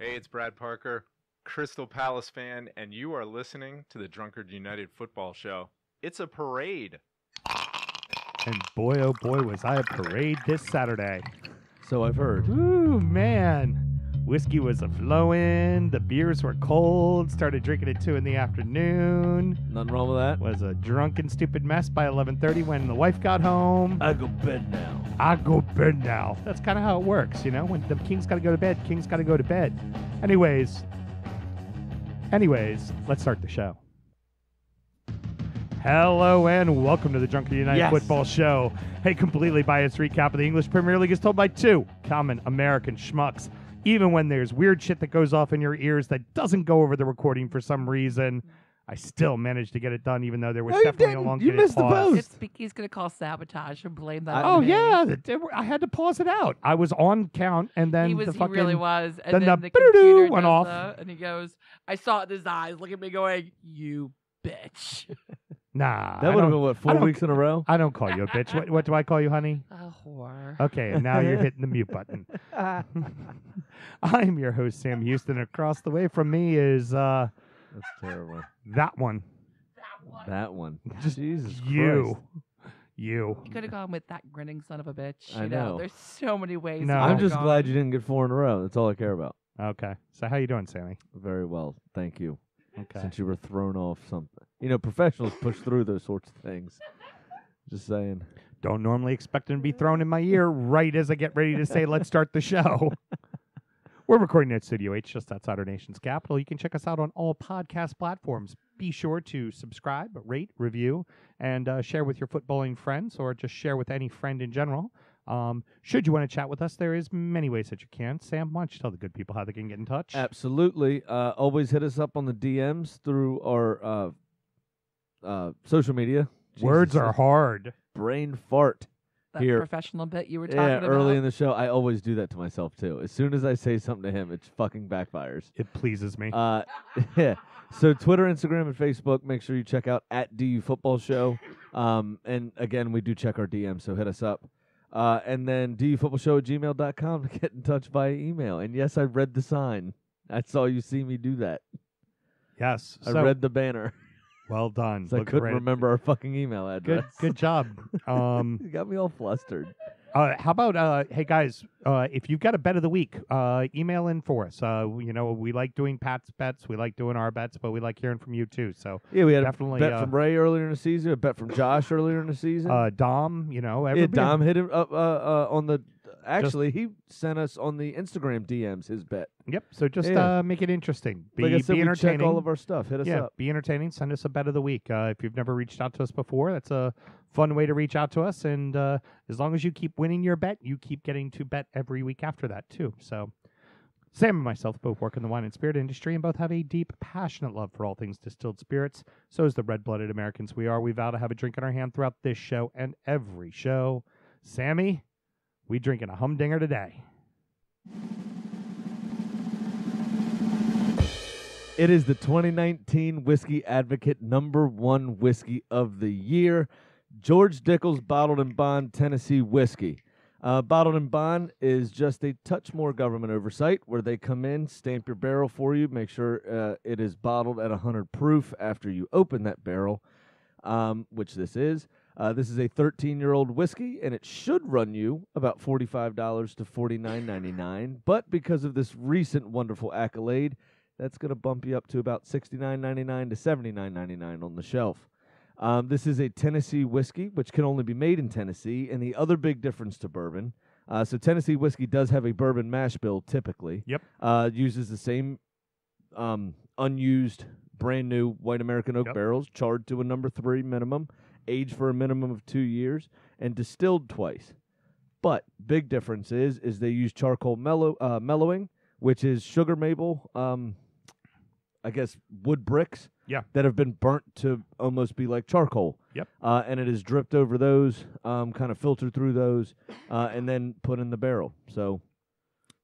Hey, it's Brad Parker, Crystal Palace fan, and you are listening to the Drunkard United Football Show. It's a parade. And boy, oh boy, was I a parade this Saturday. So I've heard. Ooh, man. Whiskey was a flowing. The beers were cold. Started drinking at 2 in the afternoon. Nothing wrong with that. Was a drunken, stupid mess by 11.30 when the wife got home. I go bed now. I go bed now. That's kind of how it works, you know? When the king's got to go to bed, king's got to go to bed. Anyways, anyways, let's start the show. Hello and welcome to the Drunken United Yes. Football Show. Hey, completely biased recap of the English Premier League is told by two common American schmucks. Even when there's weird shit that goes off in your ears that doesn't go over the recording for some reason, I still managed to get it done, even though there was No, you definitely a didn't. long You missed the pause. post. It's, he's going to call sabotage and blame that. I- on Oh me. yeah, the- it- I had to pause it out. I was on count, and then he was. the He fucking really was. And then then, the the, boo-doo computer went does off. the- and he goes, "I saw it in his eyes. Look at me, going, you bitch." nah. That I would don't- have been what four don't- weeks in a row. I don't call you a bitch. What, what do I call you, honey? A whore. Okay, and now you're hitting the mute button. I'm your host, Sam Houston. Across the way from me is uh, That's terrible. that one. That one. Jesus you. Christ. You. You could have gone with that grinning son of a bitch. I you know. There's so many ways. No. I'm could've just glad you didn't get four in a row. That's all I care about. Okay. So how you doing, Sammy? Very well. Thank you. Okay. Since you were thrown off something. You know, professionals push through those sorts of things. Just saying. Don't normally expect them to be thrown in my ear right as I get ready to say, let's start the show. We're recording at Studio H, just outside our nation's capital. You can check us out on all podcast platforms. Be sure to subscribe, rate, review, and uh, share with your footballing friends, or just share with any friend in general. Um, should you want to chat with us, there is many ways that you can. Sam, why don't you tell the good people how they can get in touch? Absolutely. Uh, always hit us up on the DMs through our uh, uh, social media. Words are hard. brain fart. That here. professional bit you were talking Yeah, about. early in the show, I always do that to myself too. As soon as I say something to him, it fucking backfires. It pleases me. Uh, yeah. So Twitter, Instagram, and Facebook. Make sure you check out at DU Football Show. Um, and again, we do check our DMs, so hit us up. Uh, and then dufootballshow at gmail.com to get in touch via email. And yes, I read the sign. I saw you see me do that. yes. I so, read the banner. Well done. 'cause I Look couldn't remember our fucking email Good, address. good job. Um, you got me all flustered. Uh, how about uh, hey guys, uh, if you've got a bet of the week, uh, email in for us. Uh, you know we like doing Pat's bets, we like doing our bets, but we like hearing from you too. So Yeah, we had Definitely, a bet uh, from Ray earlier in the season, a bet from Josh earlier in the season. uh, Dom, you know, yeah, Dom hit him up uh, uh, on the. Actually, he sent us on the Instagram DMs his bet. Yep. So just Yeah. uh, make it interesting. Be, like I said, be we check entertaining. all of our stuff. Hit us yeah, up. be entertaining. Send us a bet of the week. Uh, if you've never reached out to us before, that's a fun way to reach out to us. And uh, as long as you keep winning your bet, you keep getting to bet every week after that too. So. Sam and myself both work in the wine and spirit industry and both have a deep, passionate love for all things distilled spirits. So, as the red blooded Americans we are, we vow to have a drink in our hand throughout this show and every show. Sammy, we drinking a humdinger today. It is the 2019 Whiskey Advocate number one whiskey of the year, George Dickel's Bottled in Bond Tennessee Whiskey. Uh, bottled in Bond is just a touch more government oversight where they come in, stamp your barrel for you, make sure uh, it is bottled at 100 proof after you open that barrel, um, which this is. Uh, this is a 13 year old whiskey, and it should run you about $45 to $49.99. But because of this recent wonderful accolade, that's going to bump you up to about $69.99 to $79.99 on the shelf. Um, this is a Tennessee whiskey, which can only be made in Tennessee. And the other big difference to bourbon uh, so, Tennessee whiskey does have a bourbon mash bill typically. Yep. Uh, uses the same um, unused, brand new white American oak Yep. barrels, charred to a number three minimum, aged for a minimum of two years, and distilled twice. But big difference is is they use charcoal mellow uh, mellowing, which is sugar maple, um, I guess wood bricks. Yeah. That have been burnt to almost be like charcoal. Yep. Uh, and it is dripped over those, um, kind of filtered through those, uh, and then put in the barrel. So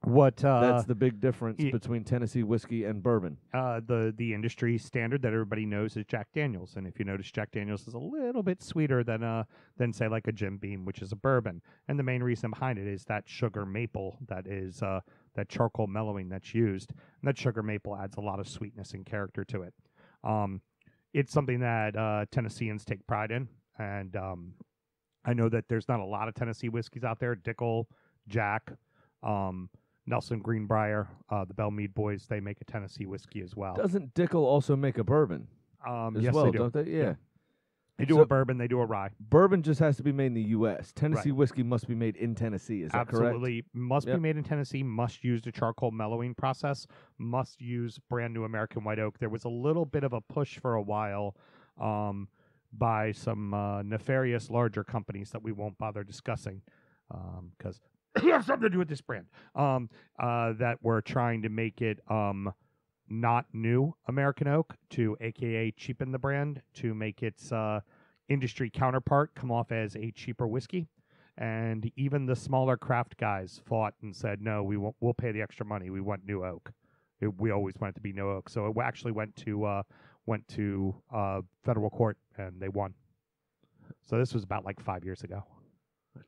What uh, that's the big difference y- between Tennessee whiskey and bourbon. uh, the the industry standard that everybody knows is Jack Daniels, and if you notice, Jack Daniels is a little bit sweeter than uh than say like a Jim Beam, which is a bourbon. And the main reason behind it is that sugar maple that is uh that charcoal mellowing that's used. And that sugar maple adds a lot of sweetness and character to it. Um, it's something that uh, Tennesseans take pride in, and um, I know that there's not a lot of Tennessee whiskeys out there. Dickel, Jack, um, Nelson Greenbrier, uh, the Belle Meade boys, they make a Tennessee whiskey as well. Doesn't Dickel also make a bourbon um, as yes, well? they do. Don't they? Yeah. Yeah. They do So- a bourbon, they do a rye. Bourbon just has to be made in the U.S. Tennessee whiskey must be made in Tennessee. Is that correct? Absolutely. Must Yep. be made in Tennessee, must use the charcoal mellowing process, must use brand new American white oak. There was a little bit of a push for a while um, by some uh, nefarious larger companies that we won't bother discussing because it has something to do with this brand um, uh, that were trying to make it um, not new American oak to AKA cheapen the brand to make its uh, industry counterpart come off as a cheaper whiskey and even the smaller craft guys fought and said, "No, we won't. We'll pay the extra money. We want new oak. It, we always want it to be new oak." So it actually went to uh, went to uh, federal court, and they won. So this was about like five years ago.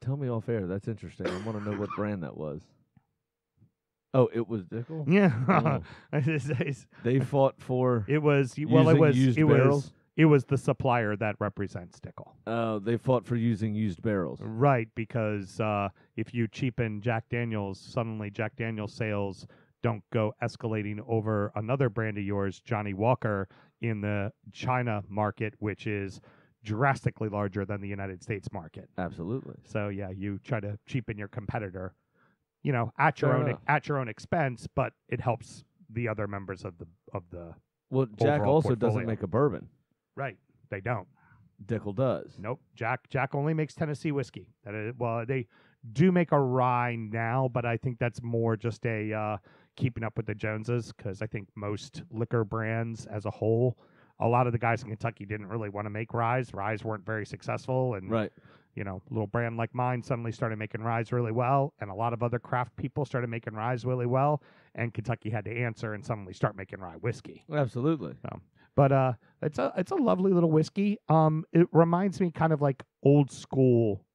Tell me off air. That's interesting. I want to know what brand that was. Oh, it was Dickel. Yeah, Oh. They fought for it was well, it using was used it barrels. was it was the supplier that represents Dickel. Uh, they fought for using used barrels. Right, because uh, if you cheapen Jack Daniels, suddenly Jack Daniels sales don't go escalating over another brand of yours, Johnnie Walker, in the China market, which is drastically larger than the United States market. Absolutely. So yeah, you try to cheapen your competitor, you know, at your Fair own enough. at your own expense, but it helps the other members of the of the Well, Jack Overall also doesn't make a bourbon. right. They don't. Dickel does. Nope. Jack Jack only makes Tennessee whiskey. That is, well, they do make a rye now, but I think that's more just a uh, keeping up with the Joneses because I think most liquor brands as a whole, a lot of the guys in Kentucky didn't really want to make ryes. Ryes weren't very successful, and Right. you know, a little brand like mine suddenly started making ryes really well, and a lot of other craft people started making ryes really well, and Kentucky had to answer and suddenly start making rye whiskey. Absolutely. But uh, it's a it's a lovely little whiskey. Um, it reminds me kind of like old school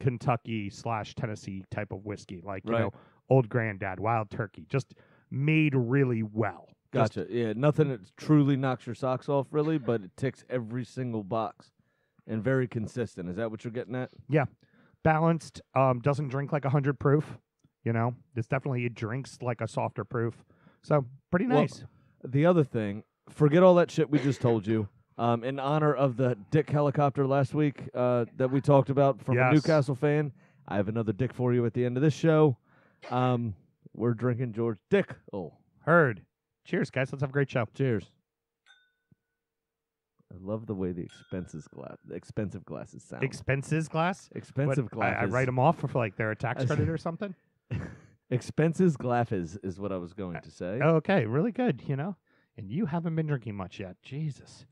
Kentucky slash Tennessee type of whiskey, like you Right. know, old granddad, wild turkey, just made really well. Gotcha. yeah, nothing that truly knocks your socks off, really, but it ticks every single box, and very consistent. Is that what you're getting at? Yeah. Balanced. Um, doesn't drink like a hundred proof. You know, it's definitely it drinks like a softer proof. So pretty Well, nice. The other thing, forget all that shit we just told you. Um, in honor of the Dick helicopter last week uh, that we talked about from a Newcastle fan, I have another Dick for you at the end of this show. Um, we're drinking George Dick. Oh, Heard. Cheers, guys. Let's have a great show. cheers. I love the way the expenses glass, the expensive glasses sound. Expenses glass. What, expensive I, glasses. I write them off for like they're a tax credit or something. Expenses glasses is what I was going to say. Okay, really good, you know. And you haven't been drinking much yet. Jesus.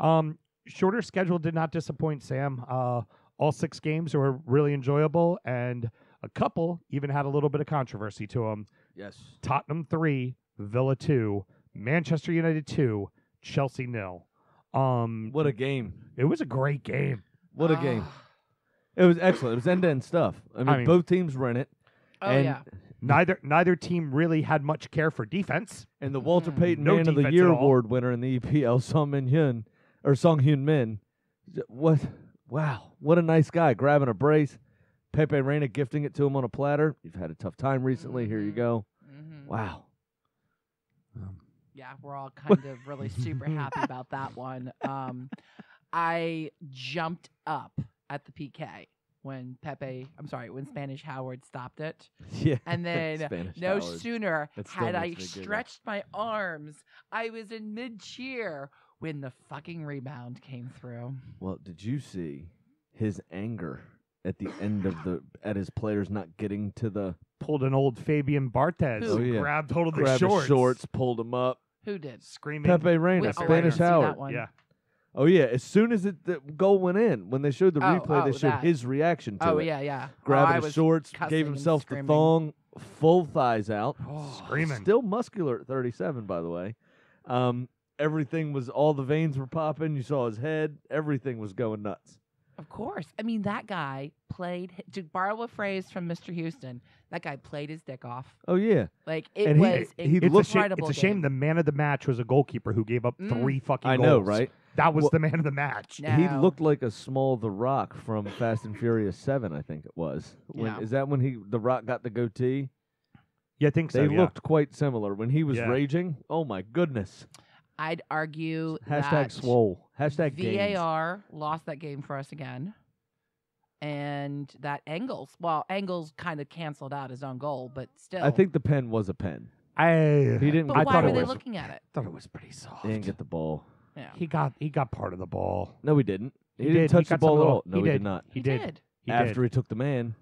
Um, shorter schedule did not disappoint Sam. Uh, all six games were really enjoyable, and a couple even had a little bit of controversy to them. Yes. Tottenham three, Villa two, Manchester United two, Chelsea nil. Um, What a game. it was a great game. What a game. It was excellent. It was end to end stuff. I mean, mean- both teams were in it. Oh and yeah. Neither neither team really had much care for defense. and the Walter Mm. Payton No Man of the defense Year at all. award winner in the EPL, Song Min Hyun or Song Hyun Min. What? Wow! What a nice guy grabbing a brace. Pepe Reina gifting it to him on a platter. You've had a tough time recently. Here you Mhm. go. hmm Wow. Yeah, we're all kind of really super happy about that one. Um, I jumped up at the PK when Pepe, I'm sorry, when Spanish Howard stopped it. Yeah. And then no Howard. sooner had I makes me giggle. stretched my arms, I was in mid cheer when the fucking rebound came through. Well, did you see his anger at the end of the at his players not getting to the Pulled an old Fabien Barthez, Oh, yeah. grabbed hold of the grab shorts, his shorts, pulled him up. Who did? screaming. Pepe Reina, Wait, oh, I Spanish didn't see that Howard. one. Yeah, Oh yeah, as soon as it, the goal went in, when they showed the Oh, replay, oh, they showed that. his reaction to Oh it. yeah, yeah. oh, Grabbing I his was shorts, cussing gave and himself the screaming. thong, full thighs out. Screaming. Still muscular at 37, by the way. Um, everything was all the veins were popping. You saw his head. Everything was going nuts. Of course. I mean, that guy played. To borrow a phrase from Mr. Houston, that guy played his dick off. Oh yeah, Like it And he- was. he an It's a, shame, incredible it's a shame the man of the match was a goalkeeper who gave up Mm. three fucking I goals. know, right? That was Well- the man of the match. Yeah. He No. looked like a small The Rock from Fast and Furious Seven, I think it was. When, Yeah. Is that when he The Rock got the goatee? Yeah, I think so. They yeah. looked quite similar when he was Yeah. raging. Oh my goodness! I'd argue Hashtag that swole. Hashtag gains. VAR lost that game for us again. And that Engels, well, Engels kind of canceled out his own goal, but still. I think the pen was a pen. I He didn't. But I why thought were it they was- looking at it? thought it was pretty soft. He didn't get the ball. Yeah. He got he got part of the ball. No, he didn't. He, He didn't did. He touch the got some ball at the all. No, He he, did. did not. He did. He After did. he took the man.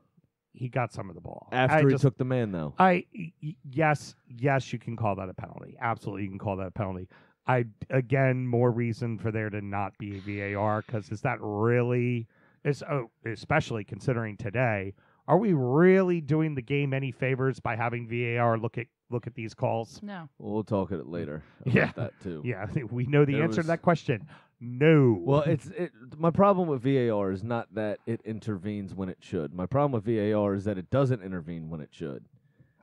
He got some of the ball. After I he just- took the man, though. I y- y- yes, yes, you can call that a penalty. Absolutely, you can call that a penalty. I again more reason for there to not be a VAR because is that really is oh, especially considering today, are we really doing the game any favors by having VAR look at look at these calls? No. We'll talk at it later. About Yeah. that too. Yeah, we know the There answer to that question. No. Well, it's it, my problem with VAR is not that it intervenes when it should. My problem with VAR is that it doesn't intervene when it should,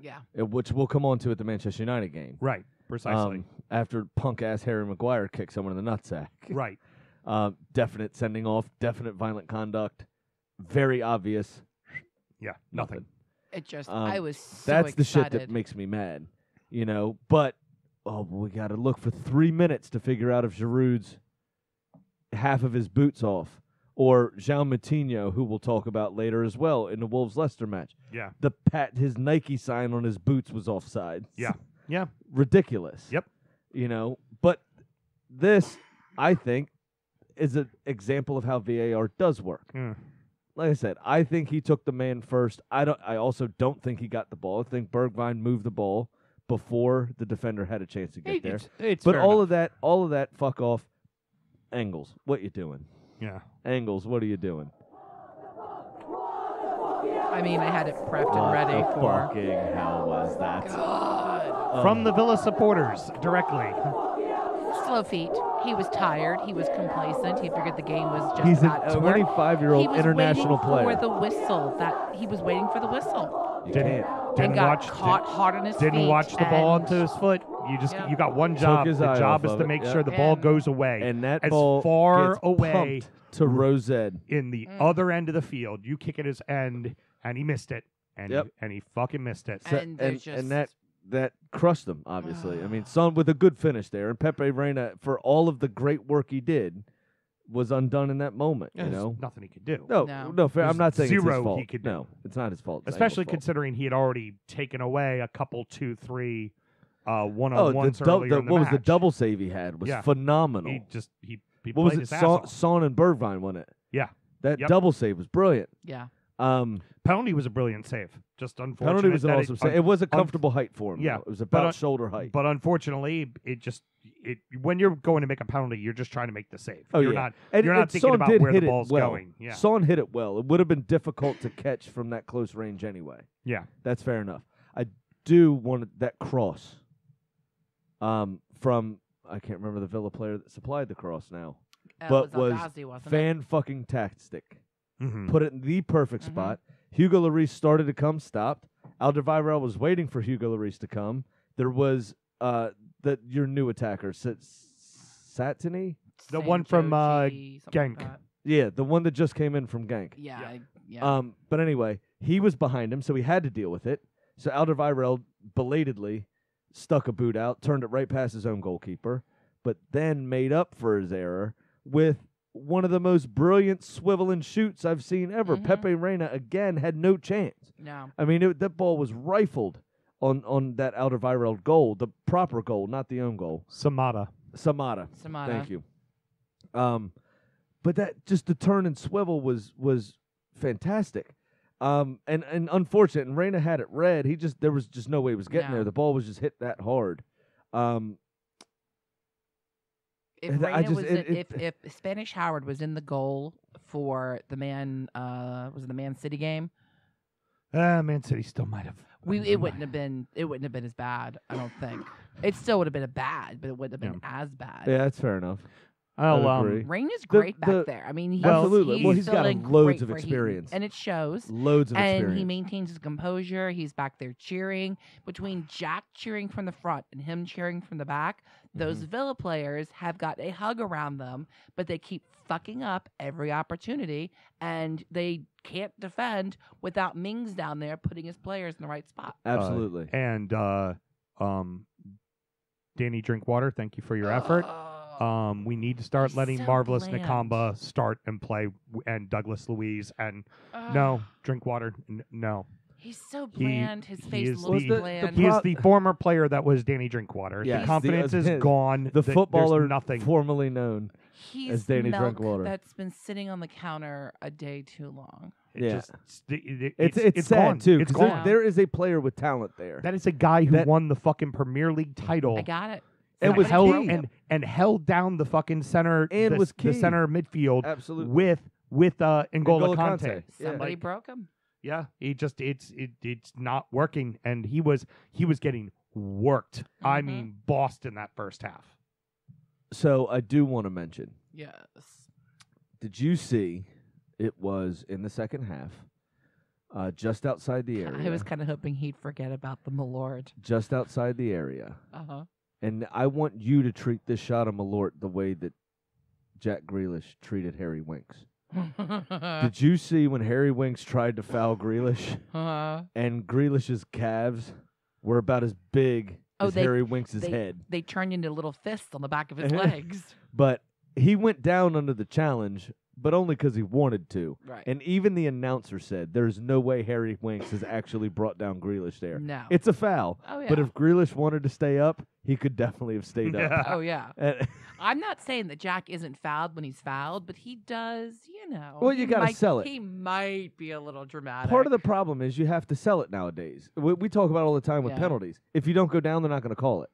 Yeah. uh, which we'll come on to at the Manchester United game. right, precisely. Um, after punk ass Harry Maguire kicked someone in the nutsack. right. Um, definite sending off, definite violent conduct, very obvious. Yeah, nothing. It just, Um, I was so That's the shit that makes me mad, you know. But oh, we got to look for three minutes to figure out if Giroud's half of his boots off, or João Moutinho, who we'll talk about later as well in the Wolves Leicester match. Yeah. The pat his Nike sign on his boots was offside. Yeah. Yeah. ridiculous. Yep. You know, but this I think is an example of how VAR does work. Mm. Like I said, I think he took the man first. I don't. I also don't think he got the ball. I think Bergwijn moved the ball before the defender had a chance to get It- there. It's, it's But all enough. of that, all of that, fuck off. Engels, what you doing? yeah. Engels, what are you doing? I mean, I had it prepped and What ready the for. fucking hell was that? God. From the Villa supporters directly. Slow feet. He was tired. He was complacent. He figured the game was just He's about a over. 25 year old he was international waiting player. for the whistle. That he was waiting for the whistle. You Didn't- can't. Didn't got watch caught hard on his didn't feet. watch the ball and- onto his foot. You just Yeah. you got one job. his The eye job off is of to it, make yeah. sure the ball And- goes away And that as ball far gets away pumped to Rosed. in the Mm. other end of the field. You kick at his end, and he missed it, and Yep. he, and he fucking missed it. So- And there's and, just- and that that crushed them, obviously. I mean, Son with a good finish there, and Pepe Reina for all of the great work he did was undone in that moment. You There's know, nothing he could do. no, no, No. fair. I'm There's not saying it's zero his fault. he could do. no, it's not his fault. It's Especially Engels' fault. considering he had already taken away a couple, two, three, uh, one oh, on the, ones dou- earlier the- in the what was the match. double save he had was Yeah. phenomenal. He just he, he what was played it? his ass Son, off. Son and Bergwijn won it. Yeah. that Yep. double save was brilliant. yeah. Um, Penalty was a brilliant save. Just unfortunate. penalty was an awesome it, save. It was a comfortable height for him. yeah, though. it was about un- shoulder height. But unfortunately, it just it when you're going to make a penalty, you're just trying to make the save. Oh, you're yeah. not And- you're not and thinking Son about where the it ball's well. going. Yeah. Son hit it well. It would have been difficult to catch from that close range anyway. Yeah. That's fair enough. I do want that cross um, from, I can't remember the Villa player that supplied the cross now. Uh, But it was was El Ghazi, it? Fan fucking tastic. Mhm. Put it in the perfect Mhm. spot. Hugo Lloris started to come, stopped. Alderweireld was waiting for Hugo Lloris to come. There was uh, the your new attacker, Sa- Satini? The one from, uh, Sanjoji, something like Yeah, the one that just came in from Genk. Yeah. Yeah. I- yeah. Um, but anyway, he was behind him, so he had to deal with it. So Alderweireld belatedly stuck a boot out, turned it right past his own goalkeeper, but then made up for his error with one of the most brilliant swivel and shoots I've seen ever. Mhm. Pepe Reina again had no chance. no. I mean, it, that ball was rifled on on that Alderweireld goal, the proper goal, not the own goal. Samatta. Samatta. Samana. Thank you. Um, but that just the turn and swivel was was fantastic. Um, and and unfortunate. And Reina had it red. He just there was just no way he was getting No. there. The ball was just hit that hard. Um, If I Reina just- was it- in, it- if if Spanish Howard was in the goal for the man uh was it the Man City game, Uh, Man City still might have. we it wouldn't have been it wouldn't have been as bad. I don't think it still would have been a bad, but it wouldn't have been as bad. yeah, that's fair enough. I'll I um, agree. Rain is The- great back the- there. I mean, he's, Absolutely. He's Well, he's got filling loads great of for Heaton, experience. and it shows. Loads of experience. and experience. he maintains his composure. He's back there cheering. Between Jack cheering from the front and him cheering from the back, those Mm-hmm. Villa players have got a hug around them, but they keep fucking up every opportunity, and they can't defend without Mings down there putting his players in the right spot. Absolutely. and uh, um, Danny Drinkwater, thank you for your effort. Um, we need to start He's letting so Marvelous bland. Nakamba start and play, w- and Douglas Luiz, and no Drinkwater, n- no. He's so He- bland. His face is looks the- the bland. He is the former player that was Danny Drinkwater. Yes, the the- confidence is gone. The Th- there's footballer nothing. formerly known. He's as Danny milk Drinkwater. that's been sitting on the counter a day too long. It Yeah. just- it's, it- It's it's, it's, sad gone. too. It's 'cause there- gone. there is a player with talent there. That is a guy who That- won the fucking Premier League title. I got it. And and was held key. and and held down the fucking center And the, was the key. center midfield Absolutely. with with uh N'Golo N'Golo Kante. Kante. Yeah. Somebody Like- broke him. Yeah, he just it's it it's not working, and he was he was getting worked. I Mhm. mean, bossed in that first half. So I do want to mention. Yes. Did you see? It was in the second half, uh, just outside the area. I was kind of hoping he'd forget about the Malort. just outside the area, Uh huh. And I want you to treat this shot of Malort the way that Jack Grealish treated Harry Winks. Did you see when Harry Winks tried to foul Grealish, huh. and Grealish's calves were about as big Oh, as they- Harry Winks's they- head? They turned into little fists on the back of his legs. But he went down under the challenge, but only because he wanted to. Right. And even the announcer said, "There's no way Harry Winks has actually brought down Grealish there. no. It's a foul." oh yeah. But if Grealish wanted to stay up, he could definitely have stayed up. Yeah. oh yeah. And- I'm not saying that Jack isn't fouled when he's fouled, but he does. You know. Well, you he gotta might- sell it. He might be a little dramatic. Part of the problem is you have to sell it nowadays. We, we talk about it all the time with Yeah. penalties. If you don't go down, they're not going to call it.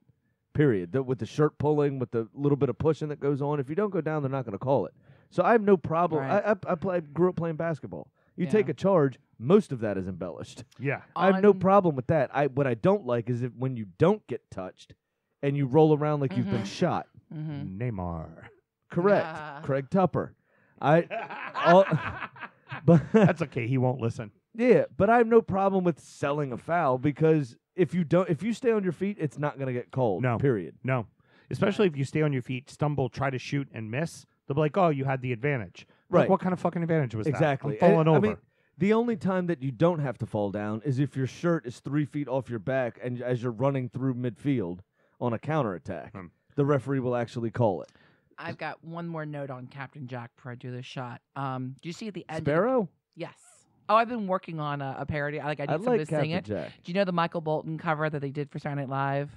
Period. The, with the shirt pulling, with the little bit of pushing that goes on, if you don't go down, they're not going to call it. So I have no problem. Right. I, I, I, play, I grew up playing basketball. You Yeah. take a charge, most of that is embellished. Yeah, I have no On- problem with that. I what I don't like is if when you don't get touched and you roll around like you've been Mhm. shot. Mhm. Neymar. Correct. Yeah. Craig Tupper. I all, but That's okay. He won't listen. yeah, but I have no problem with selling a foul because if you don't if you stay on your feet, it's not going to get called. No. Period. No, especially if you stay on your feet, stumble, try to shoot, and miss. They'll be like, "Oh, you had the advantage." Like, Right. what kind of fucking advantage was Exactly. that? I'm falling And, I over. mean, the only time that you don't have to fall down is if your shirt is three feet off your back and as you're running through midfield on a counterattack. Hmm. The referee will actually call it. I've got one more note on Captain Jack before I do this shot. Um, do you see at the end? of Sparrow? yes. Oh, I've been working on a, a parody. Like I need I somebody like to sing Captain it. Jack. Do you know the Michael Bolton cover that they did for Saturday Night Live?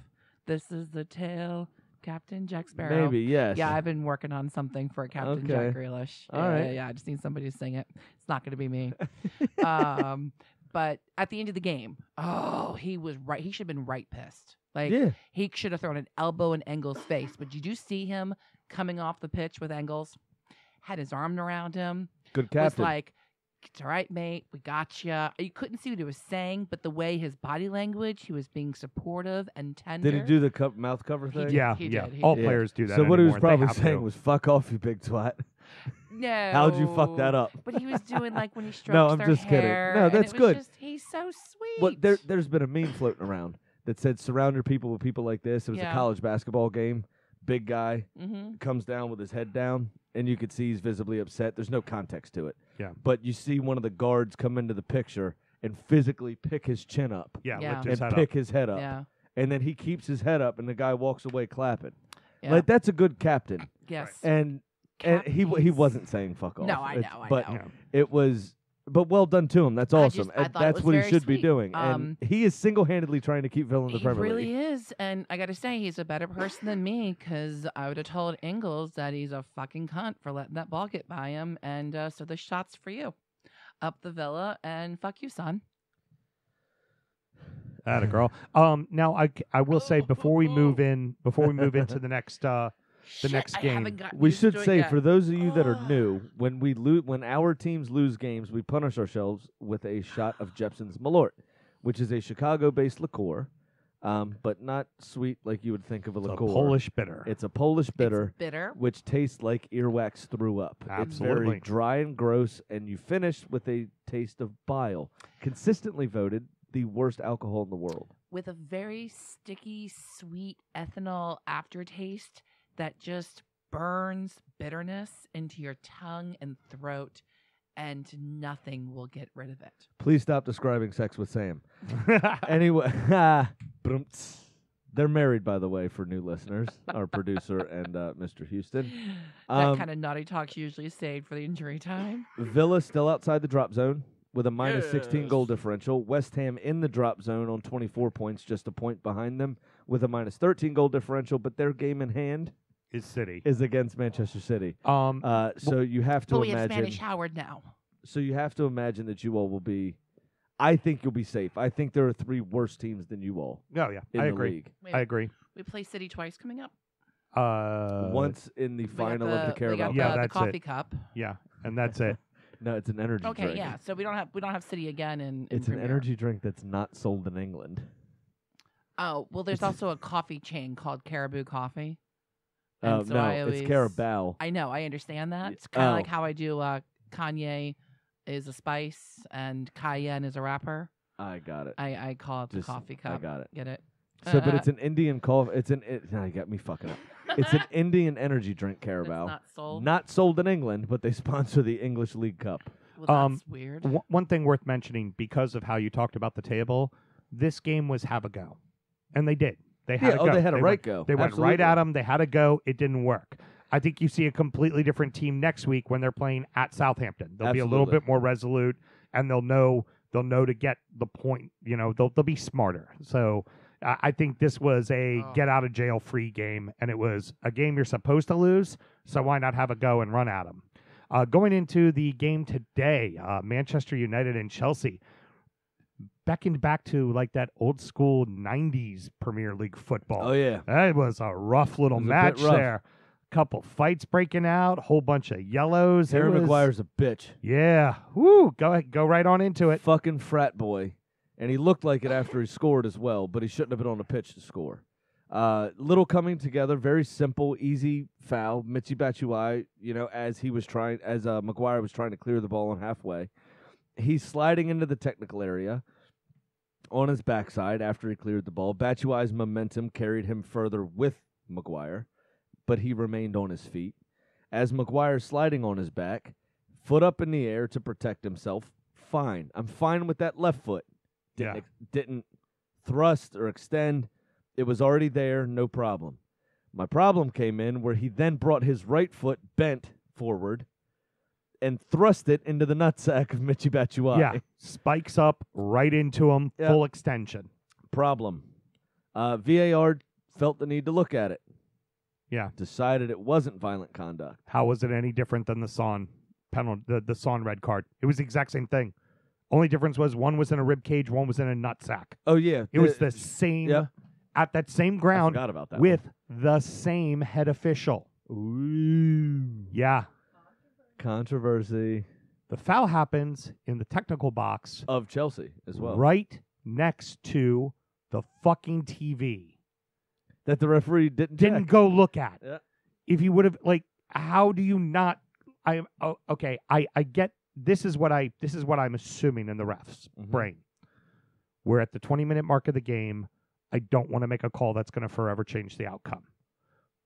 This is the tale, Captain Jack Sparrow. Maybe, yes. Yeah, I've been working on something for Captain Jack Okay. Grealish. All yeah, right. yeah, yeah. I just need somebody to sing it. It's not going to be me. um, but at the end of the game, oh, he was right. He should have been right pissed. Like yeah. he should have thrown an elbow in Engels' face. But did you see him coming off the pitch with Engels? Had his arm around him. Good Was captain. like, "It's all right, mate. We got you." You couldn't see what he was saying, but the way his body language, he was being supportive and tender. Did he do the co- mouth cover He thing? did. yeah, he yeah. did, he All did. players do that. So what he was probably saying to. was "fuck off, you big twat." No. How'd you fuck that up? But he was doing like when he strokes No, I'm their just kidding. hair, No, and that's it was good. Just, he's so sweet. Well, there, there's been a meme floating around that said surround your people with people like this. It was Yeah. a college basketball game. Big guy hmm comes down with his head down, and you could see he's visibly upset. There's no context to it. Yeah. But you see one of the guards come into the picture and physically pick his chin up yeah, Yeah. lift his and head pick up. his head up. Yeah. And then he keeps his head up, and the guy walks away clapping. Yeah. Like that's a good captain. yes. And and he w- he wasn't saying fuck off. No, I It's- know, I but know. Yeah. it was but well done to him. That's I awesome. just- I and thought it that's was what he very should be sweet. doing. Um, and he is single-handedly trying to keep Villa in the he Premier really League. is, and I got to say, he's a better person than me because I would have told Engels that he's a fucking cunt for letting that ball get by him, and uh, so the shots for you, up the villa, and fuck you, son. Atta girl. Um, now I, c- I will say before we move in before we move into the next uh The Shit, next I game. haven't gotten We used should to it say yet. for those of you that are new, when we lose, when our teams lose games, we punish ourselves with a shot of Jeppson's Malort, which is a Chicago-based liqueur. um, but not sweet like you would think of a It's a liqueur. Polish bitter. It's a Polish bitter, It's bitter. which tastes like earwax threw up. It's very Absolutely. dry and gross, and you finish with a taste of bile. Consistently voted the worst alcohol in the world. with a very sticky, sweet ethanol aftertaste that just burns bitterness into your tongue and throat, and nothing will get rid of it. Please stop describing sex with Sam. Anyway, brumts. they're married, by the way, for new listeners. Our producer and uh, Mr. Houston. that Um, kind of naughty talk's usually saved for the injury time. Villa still outside the drop zone with a minus 16 goal differential. West Ham in the drop zone on 24 points, just a point behind them with a minus 13 goal differential. But their game in hand is City. is against Manchester City. Um, Uh, so you have to But we have imagine. Spanish Howard now. so you have to imagine that you all will be. I think you'll be safe. I think there are three worse teams than you all oh yeah, in I the agree. league. Wait, I agree. we play City twice coming up. Uh, Once in the We got final of the we got Carabao Yeah, Cup. the, that's it. coffee cup. yeah, and that's it. No, it's an energy drink. Okay, drink. yeah. So we don't have we don't have City again in. in It's an Premier. energy drink that's not sold in England. Oh well, there's It's- also a coffee chain called Caribou Coffee. Oh so no, I it's always- Carabao. I know, I understand that. It's kind of like oh. how I do uh, Kanye is a spice and Cayenne is a rapper. I got it. I, I call it the coffee cup. I got it. Get it? So, but Uh, it's an Indian coffee. It's an. It, now you got me fucking up. It's an Indian energy drink, That's Carabao. not sold. Not sold in England, but they sponsor the English League Cup. well, um, that's weird. One- one thing worth mentioning because of how you talked about the table, this game was have a go, and they did. They had Yeah, a oh, go. they had a right went, go. They went Absolutely. right at them. They had a go. It didn't work. I think you see a completely different team next week when they're playing at Southampton. They'll be a little bit more resolute, and they'll know they'll know to get the point. You know, they'll they'll be smarter. So. I I think this was a Oh. get out of jail free game, and it was a game you're supposed to lose. So why not have a go and run at them? Uh, going into the game today, uh, Manchester United and Chelsea beckoned back to like that old school '90s Premier League football. Oh yeah, That was a rough little a match rough. there. Couple fights breaking out, whole bunch of yellows. Harry was- Maguire's a bitch. Yeah, woo, go ahead, go right on into it. Fucking frat boy, and he looked like it after he scored as well. But he shouldn't have been on the pitch to score. Uh, little coming together, very simple, easy foul. Michi Batshuayi, you know, as he was trying, as uh, Maguire was trying to clear the ball on halfway, he's sliding into the technical area on his backside after he cleared the ball. Batshuayi's momentum carried him further with Maguire, but he remained on his feet. As Maguire sliding on his back, foot up in the air to protect himself. Fine, I'm fine with that left foot. Didn't, Yeah. didn't thrust or extend. It was already there, no problem. My problem came in where he then brought his right foot bent forward and thrust it into the nutsack of Michi Batshuayi. Yeah, spikes up right into him, Yeah. full extension. Problem. Uh, VAR felt the need to look at it. Yeah. Decided it wasn't violent conduct. How was it any different than the Son penalty, the the Son red card? It was the exact same thing. Only difference was one was in a rib cage, one was in a nutsack. Oh yeah, It was the same yeah. at that same I ground forgot about that. with the same head official. Ooh. Yeah. Controversy The foul happens in the technical box of Chelsea as well. right next to the fucking TV. That the referee didn't Didn't check. go look at. Yeah. If you would have like how do you not I oh, okay, I I get this is what I this is what I'm assuming in the refs Mhm. brain. We're at the 20 minute mark of the game. I don't want to make a call that's going to forever change the outcome.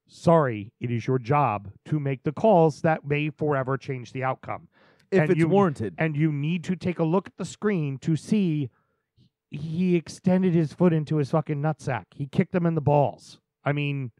Sorry, it is your job to make the calls that may forever change the outcome. if and it's you- warranted. And you need to take a look at the screen to see he extended his foot into his fucking nutsack. He kicked him in the balls. I mean,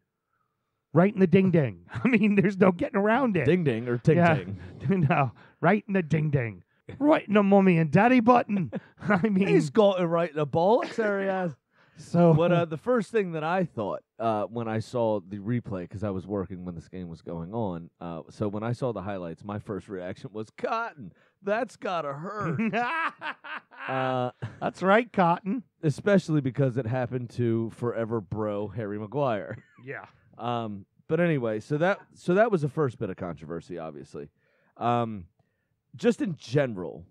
right in the ding ding. I mean, there's no getting around it. ding ding or ting Yeah. ting. no, right in the ding ding. Right in the mommy and daddy button. I mean, He's got it right in the bollocks has. So But uh, the first thing that I thought uh, when I saw the replay, because I was working when this game was going on, uh, so when I saw the highlights, my first reaction was Cotton. That's gotta hurt. uh, that's right, Cotton. especially because it happened to forever bro Harry Maguire. Yeah. Um, but anyway, so that so that was the first bit of controversy, obviously. Um, just in general,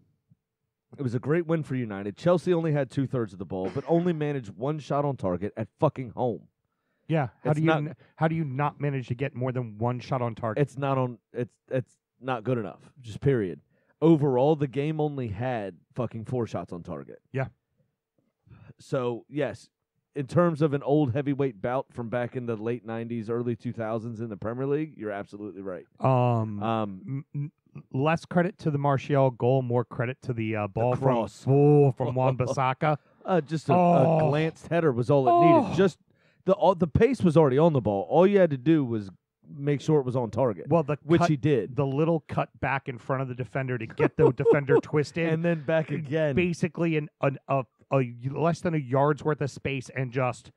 It was a great win for United. Chelsea only had two thirds of the ball, but only managed one shot on target at fucking home. Yeah. How It's do you not- n- how do you not manage to get more than one shot on target? It's not on. It's it's not good enough. Just period. Overall, the game only had fucking four shots on target. Yeah. So yes, in terms of an old heavyweight bout from back in the late '90s, early 2000s in the Premier League, you're absolutely right. um, Um, m- m- less credit to the Martial goal, more credit to the uh, ball from cross. oh, from Juan Bissaka. uh, just a, Oh. a glanced header was all it Oh. needed. Just the all, the pace was already on the ball. All you had to do was make sure it was on target, Well, the which cut, he did, the little cut back in front of the defender to get the defender twisted, and then back again. basically in an, a, a less than a yard's worth of space, and just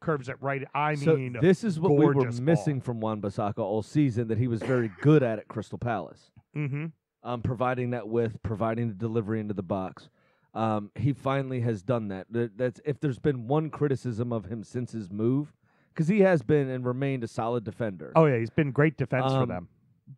curves it right. I so mean, this is what we were gorgeous ball. missing from Wan-Bissaka all season. That he was very good at at Crystal Palace. hmm um, providing that width, providing the delivery into the box. Um, he finally has done that. Th- That's if there's been one criticism of him since his move, because he has been and remained a solid defender. oh yeah, he's been great defense for Um, them.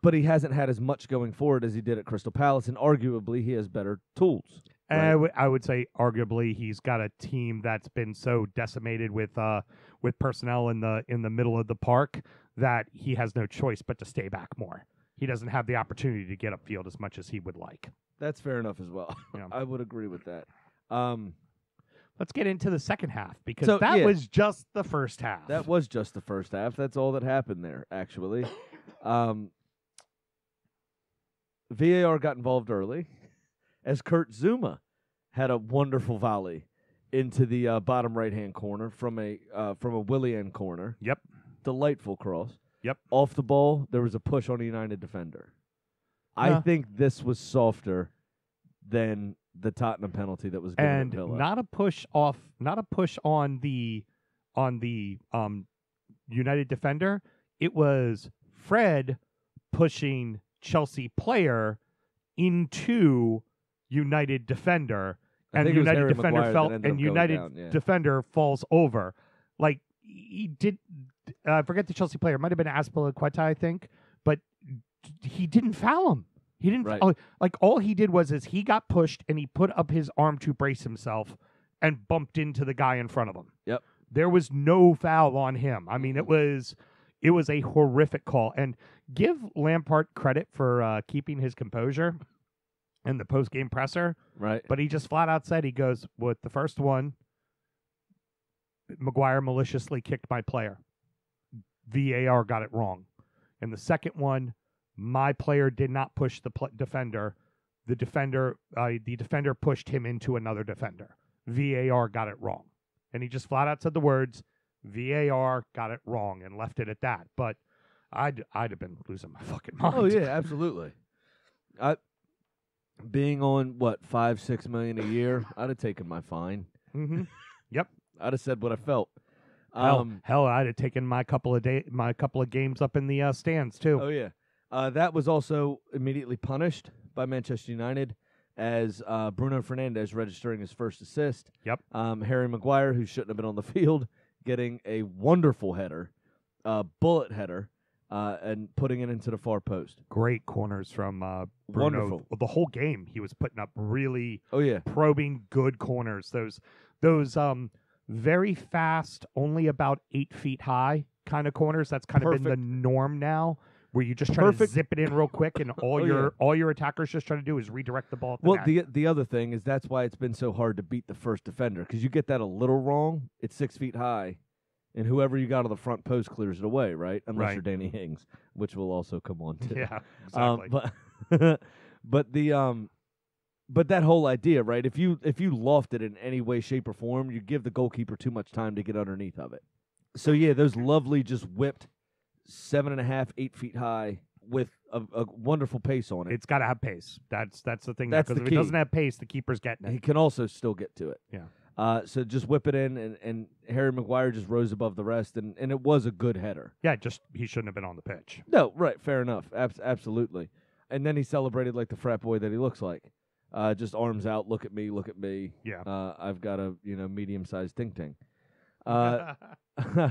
but he hasn't had as much going forward as he did at Crystal Palace, and arguably he has better tools. And I right. would- would say arguably he's got a team that's been so decimated with uh with personnel in the in the middle of the park that he has no choice but to stay back more. He doesn't have the opportunity to get upfield as much as he would like. That's fair enough as well. Yeah. I would agree with that. Um, Let's get into the second half because So, that yeah. was just the first half. that was just the first half. That's all that happened there, actually. Um, VAR got involved early as Kurt Zouma had a wonderful volley into the uh, bottom right hand corner from a uh, from a Willian corner. Yep. Delightful cross. Yep. Off the ball, there was a push on a United defender. I think this was softer than the Tottenham penalty that was given and not a push off, not a push on the on the um United defender. It was Fred pushing Chelsea player into United defender, I and think it was United defender Maguire that fell, and United down, yeah. defender falls over. Like he did, uh, I forget the Chelsea player. It might have been Azpilicueta, I think, but he didn't foul him. He didn't Right. foul- like all he did was is he got pushed and he put up his arm to brace himself and bumped into the guy in front of him. Yep. There was no foul on him. I mean, it was it was a horrific call. And give Lampard credit for uh, keeping his composure in the post game presser. right. But he just flat out said he goes with the first one. Maguire maliciously kicked my player. VAR got it wrong. And the second one, my player did not push the pl- defender. The defender, uh, the defender pushed him into another defender. VAR got it wrong, and he just flat out said the words, "VAR got it wrong," and left it at that. But I'd I'd have been losing my fucking mind. Oh yeah, absolutely. I being on what five six million a year, I'd have taken my fine. hmm I'd have said what I felt. Hell, Um, hell, I'd have taken my couple of day, my couple of games up in the uh, stands too. oh yeah, uh, that was also immediately punished by Manchester United as uh, Bruno Fernandes registering his first assist. Yep. Um, Harry Maguire, who shouldn't have been on the field, getting a wonderful header, uh, bullet header, uh, and putting it into the far post. Great corners from uh, Bruno. Wonderful. The whole game, he was putting up really Oh yeah, probing good corners. Those those um very fast, only about eight feet high kind of corners. That's kind of been the norm now, where you just try Perfect. to zip it in real quick, and all Oh, your yeah. all your attackers just trying to do is redirect the ball. At the Well, net. the the other thing is that's why it's been so hard to beat the first defender because you get that a little wrong. It's six feet high, and whoever you got on the front post clears it away, right? Unless Right. you're Danny Ings, which we'll also come on to. yeah, Um, exactly. but but the um, but that whole idea, right? If you if you loft it in any way, shape, or form, you give the goalkeeper too much time to get underneath of it. So yeah, those lovely just whipped seven and a half, eight feet high with a, a wonderful pace on it. it's got to have pace. That's that's the thing. That's Because if key. it doesn't have pace, the keeper's getting it. he can also still get to it. Yeah. Uh, so just whip it in, and, and Harry Maguire just rose above the rest, and, and it was a good header. Yeah, just he shouldn't have been on the pitch. No, right, fair enough, Abs- absolutely. And then he celebrated like the frat boy that he looks like, uh, just arms out, look at me, look at me. Yeah. Uh, I've got a you know medium sized ting ting. Uh,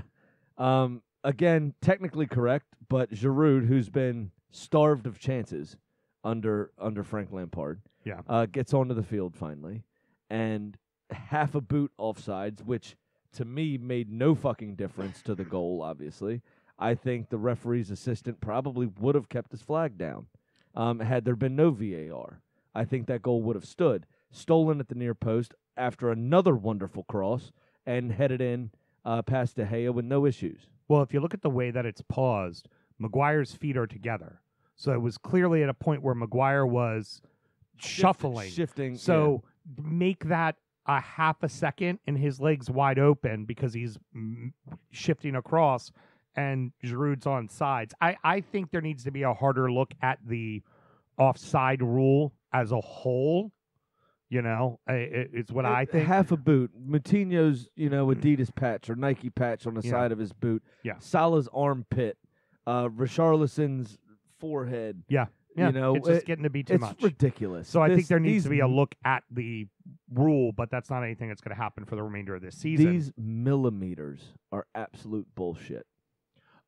um, again, technically correct, but Giroud, who's been starved of chances under under Frank Lampard, Yeah. uh, gets onto the field finally, and half a boot offsides, which to me made no fucking difference to the goal. Obviously, I think the referee's assistant probably would have kept his flag down um, had there been no VAR. I think that goal would have stood. Stolen at the near post after another wonderful cross and headed in uh, past De Gea with no issues. Well, if you look at the way that it's paused, Maguire's feet are together. So it was clearly at a point where McGuire was shuffling. shifting. So make that a half a second and his legs wide open because he's shifting across and Giroud's on sides. I, I think there needs to be a harder look at the offside rule as a whole. You know, it, it's what Uh, I think. half a boot. Moutinho's, you know, Adidas patch or Nike patch on the Yeah. side of his boot. Yeah. Salah's armpit. Uh, Richarlison's forehead. Yeah. You Yeah, know, it's just it- getting to be too much. it's much. ridiculous. So I think there needs these to be a look at the rule, but that's not anything that's going to happen for the remainder of this season. These millimeters are absolute bullshit.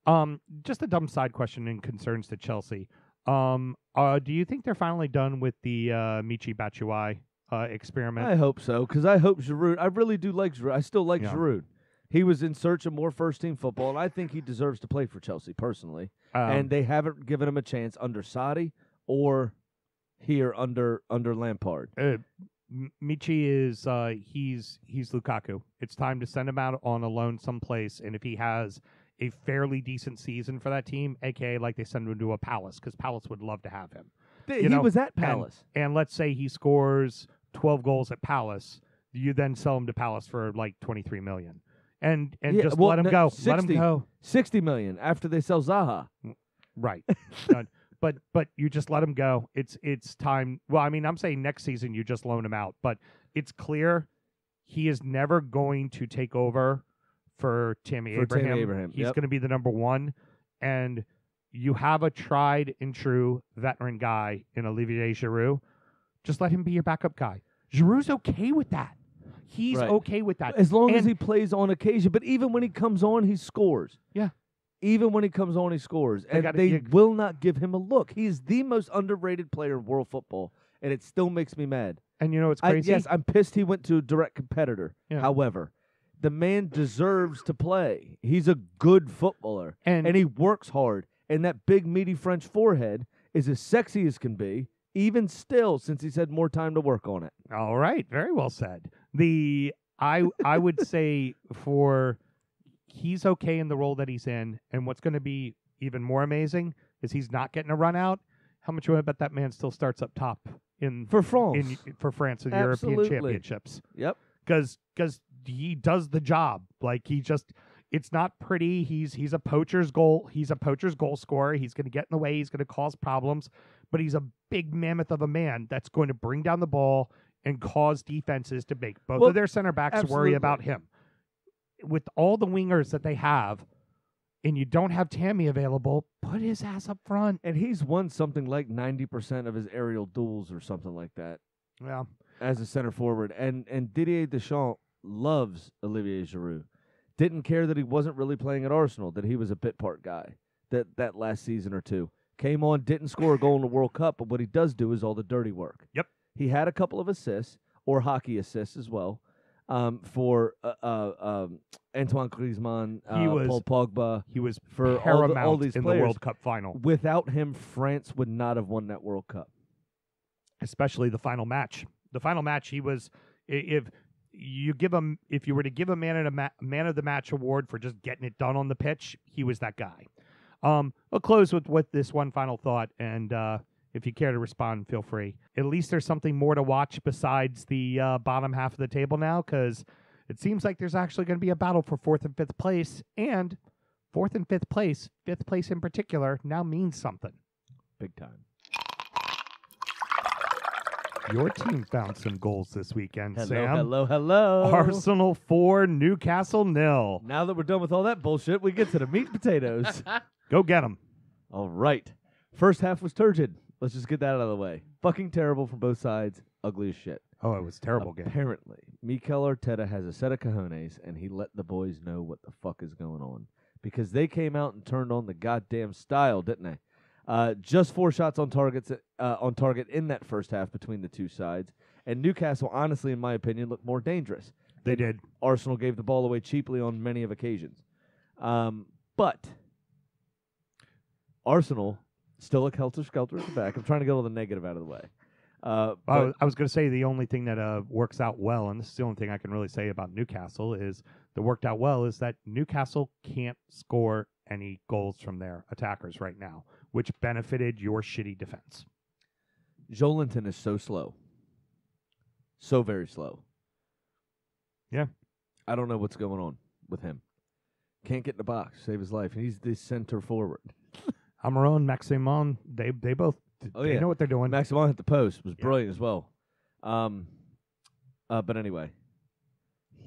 Um, just a dumb side question in concerns to Chelsea. Um, uh, do you think they're finally done with the uh, Michi Batshuayi uh, experiment? I hope so because I hope Giroud. I really do like Giroud. I still like Yeah. Giroud. He was in search of more first team football, and I think he deserves to play for Chelsea personally. Um, and they haven't given him a chance under Sarri or here under under Lampard. uh, Michi is uh, he's he's Lukaku. It's time to send him out on a loan someplace, and if he has a fairly decent season for that team, aka like they send him to a Palace, because Palace would love to have him. Th- he know, was at Palace. and let's say he scores 12 goals at Palace, you then sell him to Palace for like 23 million. And and Yeah, just well, let him no, go. Let 60. him go. Sixty million after they sell Zaha. Mm, right. Done. But but you just let him go. It's it's time. Well, I mean, I'm saying next season you just loan him out, but it's clear he is never going to take over for Tammy For Tammy Abraham. Abraham, He's yep. going to be the number 1 and you have a tried and true veteran guy in Olivier Giroud. Just let him be your backup guy. Giroud's okay with that. He's Right. okay with that. As long as he plays on occasion, but even when he comes on, he scores. Yeah. Even when he comes on, he scores, They and gotta- they you- will not give him a look. He's the most underrated player in world football, and it still makes me mad. And you know what's I, crazy? yes, I'm pissed he went to a direct competitor. Yeah. However, the man deserves to play. He's a good footballer, and, and he works hard. And that big, meaty French forehead is as sexy as can be, even still, since he's had more time to work on it. All right, very well said. The I I would say for he's okay in the role that he's in, and what's going to be even more amazing is he's not getting a run out. How much would I bet that man still starts up top in For France. in for France in the European Championships Yep. because because he does the job. Like he just it's not pretty. He's he's a poacher's goal. He's a poacher's goal scorer. He's going to get in the way. He's going to cause problems, but he's a big mammoth of a man that's going to bring down the ball and cause defenses to make both Well, of their center backs worry about him. With all the wingers that they have, and you don't have Tammy available, put his ass up front. And he's won something like 90% of his aerial duels or something like that Well, as a center forward. And and Didier Deschamps loves Olivier Giroud. Didn't care that he wasn't really playing at Arsenal, that he was a bit part guy that, that last season or two. Came on, didn't score a goal in the World Cup, but what he does do is all the dirty work. Yep. He had a couple of assists, or hockey assists as well, um, for uh, uh, um, Antoine Griezmann, uh, He was- Paul Pogba. he was For all the- all these in players. the World Cup final. Without him, France would not have won that World Cup. especially the final match. The final match, he was if you give him if you were to give a man of the ma- man of the match award for just getting it done on the pitch, he was that guy. Um, I'll close with with this one final thought, and uh, if you care to respond, feel free. At least there's something more to watch besides the uh, bottom half of the table now, because it seems like there's actually going to be a battle for fourth and fifth place, and fourth and fifth place, fifth place in particular, now means something. Big time. Your team found some goals this weekend, Hello, Sam. hello, hello. Arsenal four, Newcastle nil. Now that we're done with all that bullshit, we get to the meat and potatoes. Go get them. all right. First half was turgid. Let's just get that out of the way. Fucking terrible from both sides. Ugly as shit. Oh, it was a terrible game. Apparently, Mikel Arteta has a set of cojones, and he let the boys know what the fuck is going on because they came out and turned on the goddamn style, didn't they? Uh, just four shots on targets uh, on target in that first half between the two sides, and Newcastle, honestly, in my opinion, looked more dangerous. They did. Arsenal gave the ball away cheaply on many of occasions, um, but Arsenal still a helter skelter at the back. I'm trying to get all the negative out of the way. Uh, I was, I was going to say the only thing that uh, works out well, and this is the only thing I can really say about Newcastle, is that worked out well is that Newcastle can't score any goals from their attackers right now, which benefited your shitty defense. Joelinton is so slow. So very slow. Yeah. I don't know what's going on with him. Can't get in the box, save his life. And He's the center forward. Almirón, Maximin, they they both Oh, they yeah. know what they're doing. Maximin hit the post was brilliant as well. Um, uh, but anyway,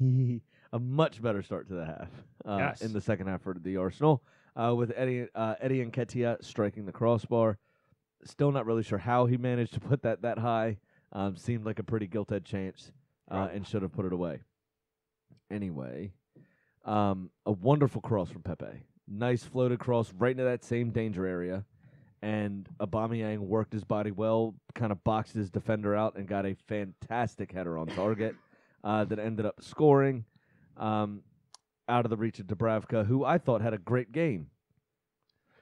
a much better start to the half uh, Yes. in the second half for the Arsenal uh, with Eddie uh, Eddie Nketiah striking the crossbar. Still not really sure how he managed to put that that high. Um, seemed like a pretty gilt-edged chance uh, Right. and should have put it away. Anyway, um, a wonderful cross from Pepe. Nice float across right into that same danger area and Aubameyang worked his body well, kind of boxed his defender out, and got a fantastic header on target uh, that ended up scoring um, out of the reach of Dubravka, who I thought had a great game.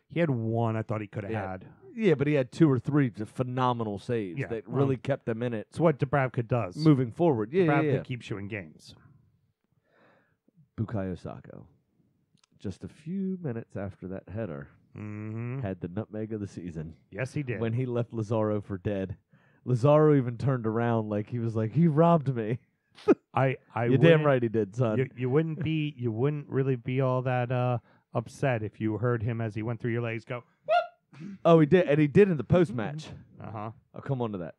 He had one I thought he could have Yeah. had. Yeah, but he had two or three phenomenal saves Yeah, that really kept them in it It's what Dubravka does. moving forward. Yeah, yeah, yeah. keeps you in games. Bukayo Saka. Just a few minutes after that header, hmm had the nutmeg of the season. Yes, he did. when he left Lazaro for dead. Lazaro even turned around like he was like, "He robbed me." I, I You're damn right he did, son. You, you wouldn't be you wouldn't really be all that uh, upset if you heard him as he went through your legs go. oh, he did, and he did in the post match. Uh huh. I'll come on to that.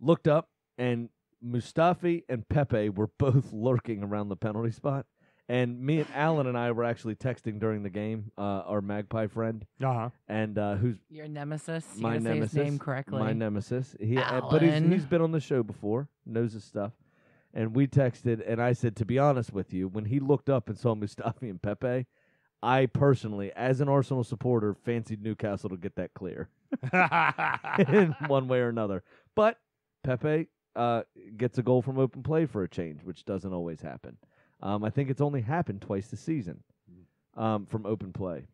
Looked up, and Mustafi and Pepe were both lurking around the penalty spot. And me and Alan and I were actually texting during the game. Uh, our Magpie friend, Uh huh. and uh, who's Your nemesis. You my gotta say nemesis, his name correctly. my nemesis. He, uh, but he's Alan. he's been on the show before, knows his stuff. And we texted, and I said, to be honest with you, when he looked up and saw Mustafi and Pepe, I personally, as an Arsenal supporter, fancied Newcastle to get that clear in one way or another. But Pepe uh, gets a goal from open play for a change, which doesn't always happen. Um, I think it's only happened twice this season um, from open play.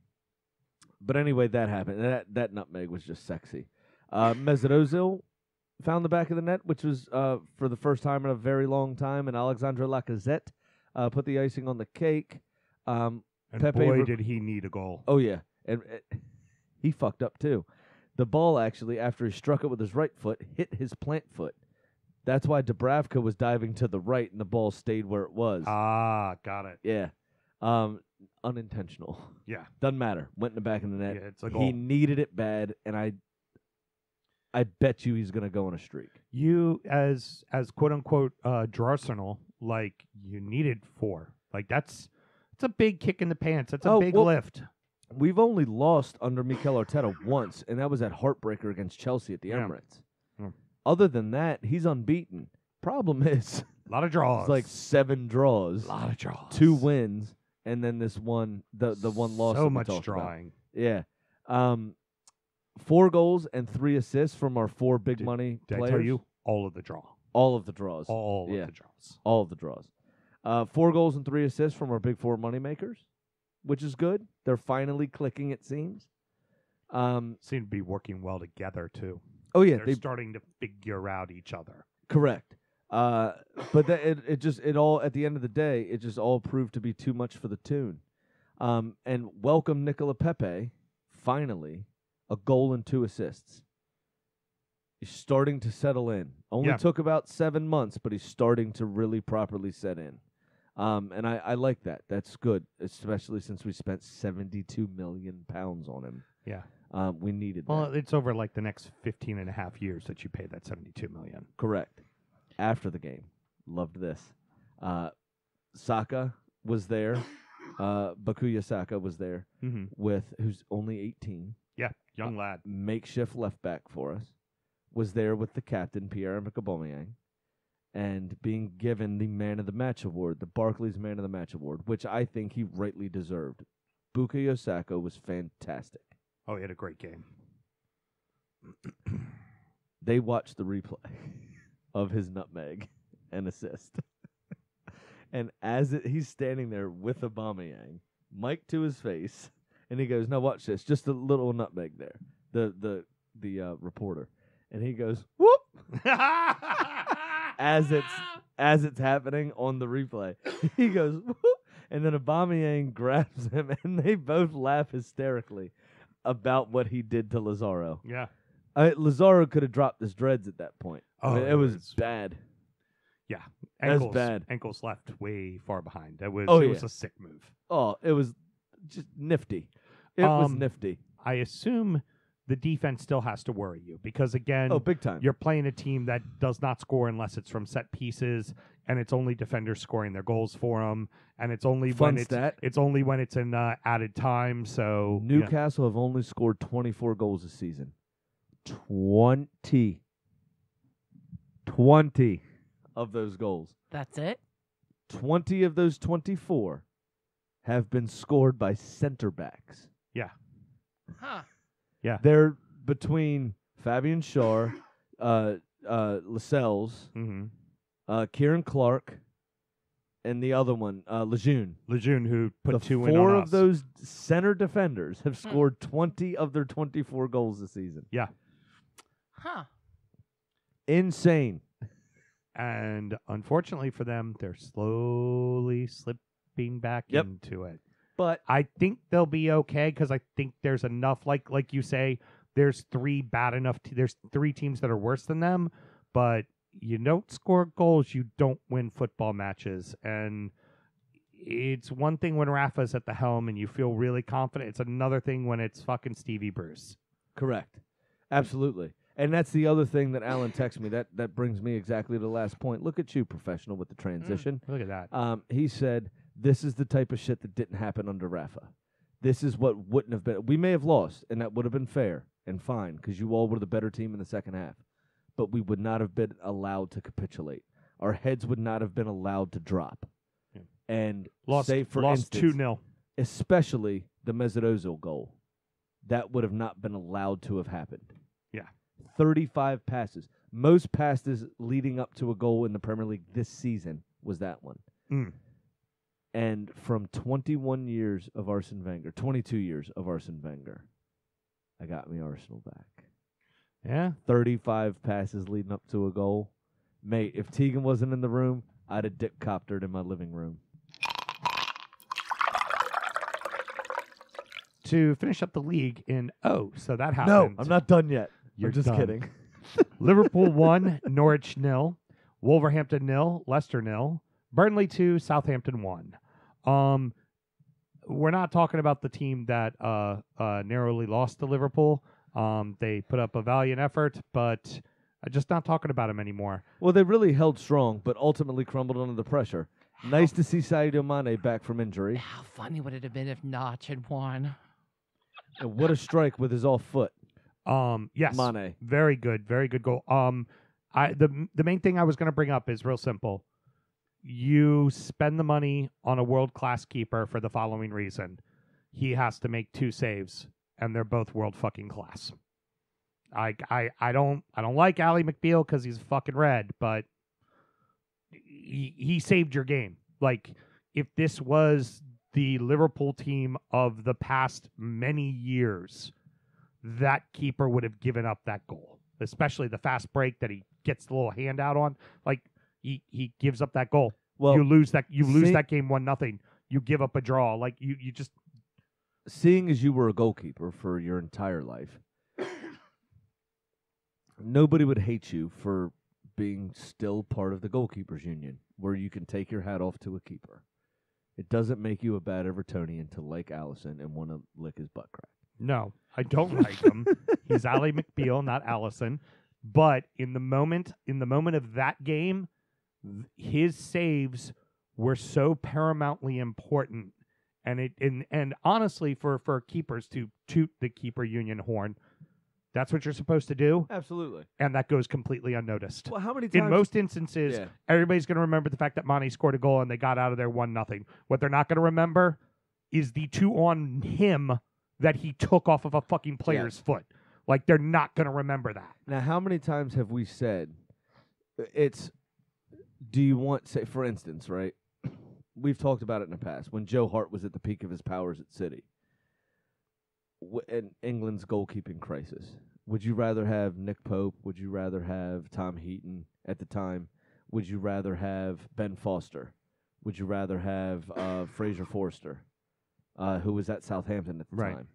But anyway, that happened. That that nutmeg was just sexy. Uh, Mesut found the back of the net, which was uh, for the first time in a very long time, and Alexandre Lacazette uh, put the icing on the cake. Um, and Pepe boy, rec- did he need a goal. Oh yeah, and uh, he fucked up too. The ball actually, after he struck it with his right foot, hit his plant foot. That's why Dubravka was diving to the right, and the ball stayed where it was. Ah, got it. yeah, um, unintentional. Yeah. Doesn't matter. Went in the back of the net. Yeah, it's a he needed it bad, and I, I bet you he's gonna go on a streak. You as as quote unquote uh Arsenal, like you needed four. Like that's it's a big kick in the pants. That's a Oh, big well- lift. We've only lost under Mikel Arteta once, and that was at heartbreaker against Chelsea at the Yeah. Emirates. Other than that, he's unbeaten. Problem is, A lot of draws. it's like seven draws. a lot of draws. two wins and then this one the the one loss that So we much talked about. drawing. yeah um four goals and three assists from our four big Did- money Did players I tell you all of the draw? all of the draws All Yeah. of the draws. all of the draws uh four goals and three assists from our big four money makers which is good they're finally clicking it seems um Seem to be working well together too. Oh yeah They're they starting to figure out each other. correct. Uh but that it, it just it all at the end of the day it just all proved to be too much for the Toon. Um and welcome Nicola Pepe finally a goal and two assists. He's starting to settle in. Only Yeah. took about seven months but he's starting to really properly set in. Um and I, I like that. That's good especially since we spent 72 million pounds on him. Yeah. Um we needed that. Well, it's over like the next 15 and a half years that you pay that 72 million. Correct. After the game, loved this. Uh, Saka was there. Uh, Bukayo Saka was there Mm-hmm. with who's only 18, Yeah, young lad. makeshift left back for us. Was there with the captain Pierre Aubameyang, and being given the Man of the Match award, the Barclays Man of the Match award, which I think he rightly deserved. Bukayo Saka was fantastic. Oh, he had a great game. They watched the replay of his nutmeg and assist. and as it, he's standing there with Aubameyang, mic to his face, and he goes, "Now watch this, just a little nutmeg there." The the the uh, reporter, and he goes, "Whoop!" as it's as it's happening on the replay. he goes, "Whoop!" and then Aubameyang grabs him, and they both laugh hysterically about what he did to Lazaro. yeah. I, Lazaro could have dropped his dreads at that point. I Oh, mean, it, it was, was- bad. That's Ankles, bad. Ankles left way far behind. That was Oh, it was a sick move. Oh, it was just nifty. It was Um, nifty. I assume the defense still has to worry you because again, Oh, big time. you're playing a team that does not score unless it's from set pieces, and it's only defenders scoring their goals for them, and it's only Fun when it's stat. it's only when it's in uh, added time. So yeah. Newcastle have only scored 24 goals this season. 20. 20 of those goals. That's it. 20 of those 24 have been scored by center backs. Yeah. Huh. Yeah. They're between Fabian Schär, uh, uh, Lascelles, Mhm. Uh, Ciaran Clark, and the other one, uh, Lejeune. Lejeune who put the two in four on of us. those center defenders have Hmm. scored 20 of their 24 goals this season. Yeah. Huh. Insane. and unfortunately for them, they're slowly slipping back Yep. into it. But I think they'll be okay because I think there's enough. Like like you say, there's three bad enough. Te- there's three teams that are worse than them, but you don't score goals, you don't win football matches, and it's one thing when Rafa's at the helm and you feel really confident. It's another thing when it's fucking Stevie Bruce. correct. Absolutely. And that's the other thing that Alan texted me. That that brings me exactly to the last point. Look at you, professional, with the transition. Look at that. Um, he said, "This is the type of shit that didn't happen under Rafa. This is what wouldn't have been. We may have lost, and that would have been fair and fine because you all were the better team in the second half. But we would not have been allowed to capitulate. Our heads would not have been allowed to drop. Yeah. And Lost say for lost two instance, 0 especially the Mesut goal, that would have not been allowed to have happened. Yeah. 35 passes. Most passes leading up to a goal in the Premier League this season was that one. Mm. And from 21 years of Arsene Wenger, 22 years of Arsene Wenger, I got me Arsenal back. Yeah. 35 passes leading up to a goal. Mate, if Tegan wasn't in the room, I'd have dick coptered in my living room. To finish up the league in oh, so that happened. No, I'm not done yet. You're I'm just done. kidding. Liverpool one, Norwich nil, Wolverhampton nil, Leicester nil, Burnley two, Southampton one. Um, we're not talking about the team that uh, uh, narrowly lost to Liverpool. Um, they put up a valiant effort, but I'm just not talking about them anymore. Well, they really held strong, but ultimately crumbled under the pressure. Nice to see Sadio Mane back from injury. How funny would it have been if Notch had won? And what a strike with his off foot, Um, yes, Mane. very good, very good goal. Um, I the the main thing I was going to bring up is real simple. You spend the money on a world class keeper for the following reason: he has to make two saves, and they're both world fucking class. I I I don't I don't like Ali McBeal because he's fucking red, but he, he saved your game. Like if this was the Liverpool team of the past many years, that keeper would have given up that goal, especially the fast break that he gets the little hand out on. Like he, he gives up that goal. Well, you lose that you lose see- that game one nothing. You give up a draw. Like you you just seeing as you were a goalkeeper for your entire life, nobody would hate you for being still part of the goalkeepers union, where you can take your hat off to a keeper. It doesn't make you a bad Evertonian to like Alisson and want to lick his butt crack. no, I don't like him. He's Ali McBeal, not Alisson. But in the moment in the moment of that game, th- his saves were so paramountly important. And it and, and honestly for, for keepers to toot the keeper union horn, that's what you're supposed to do. Absolutely. and that goes completely unnoticed. Well, how many times? In most instances, yeah. everybody's going to remember the fact that Monty scored a goal and they got out of there one nothing. What they're not going to remember is the two on him that he took off of a fucking player's foot. Like they're not going to remember that. Now, how many times have we said uh, it's? Do you want, say, for instance, right? We've talked about it in the past when Joe Hart was at the peak of his powers at City. W- in England's goalkeeping crisis, would you rather have Nick Pope? Would you rather have Tom Heaton at the time? Would you rather have Ben Foster? Would you rather have uh, Fraser Forster, uh, who was at Southampton at the Right. time?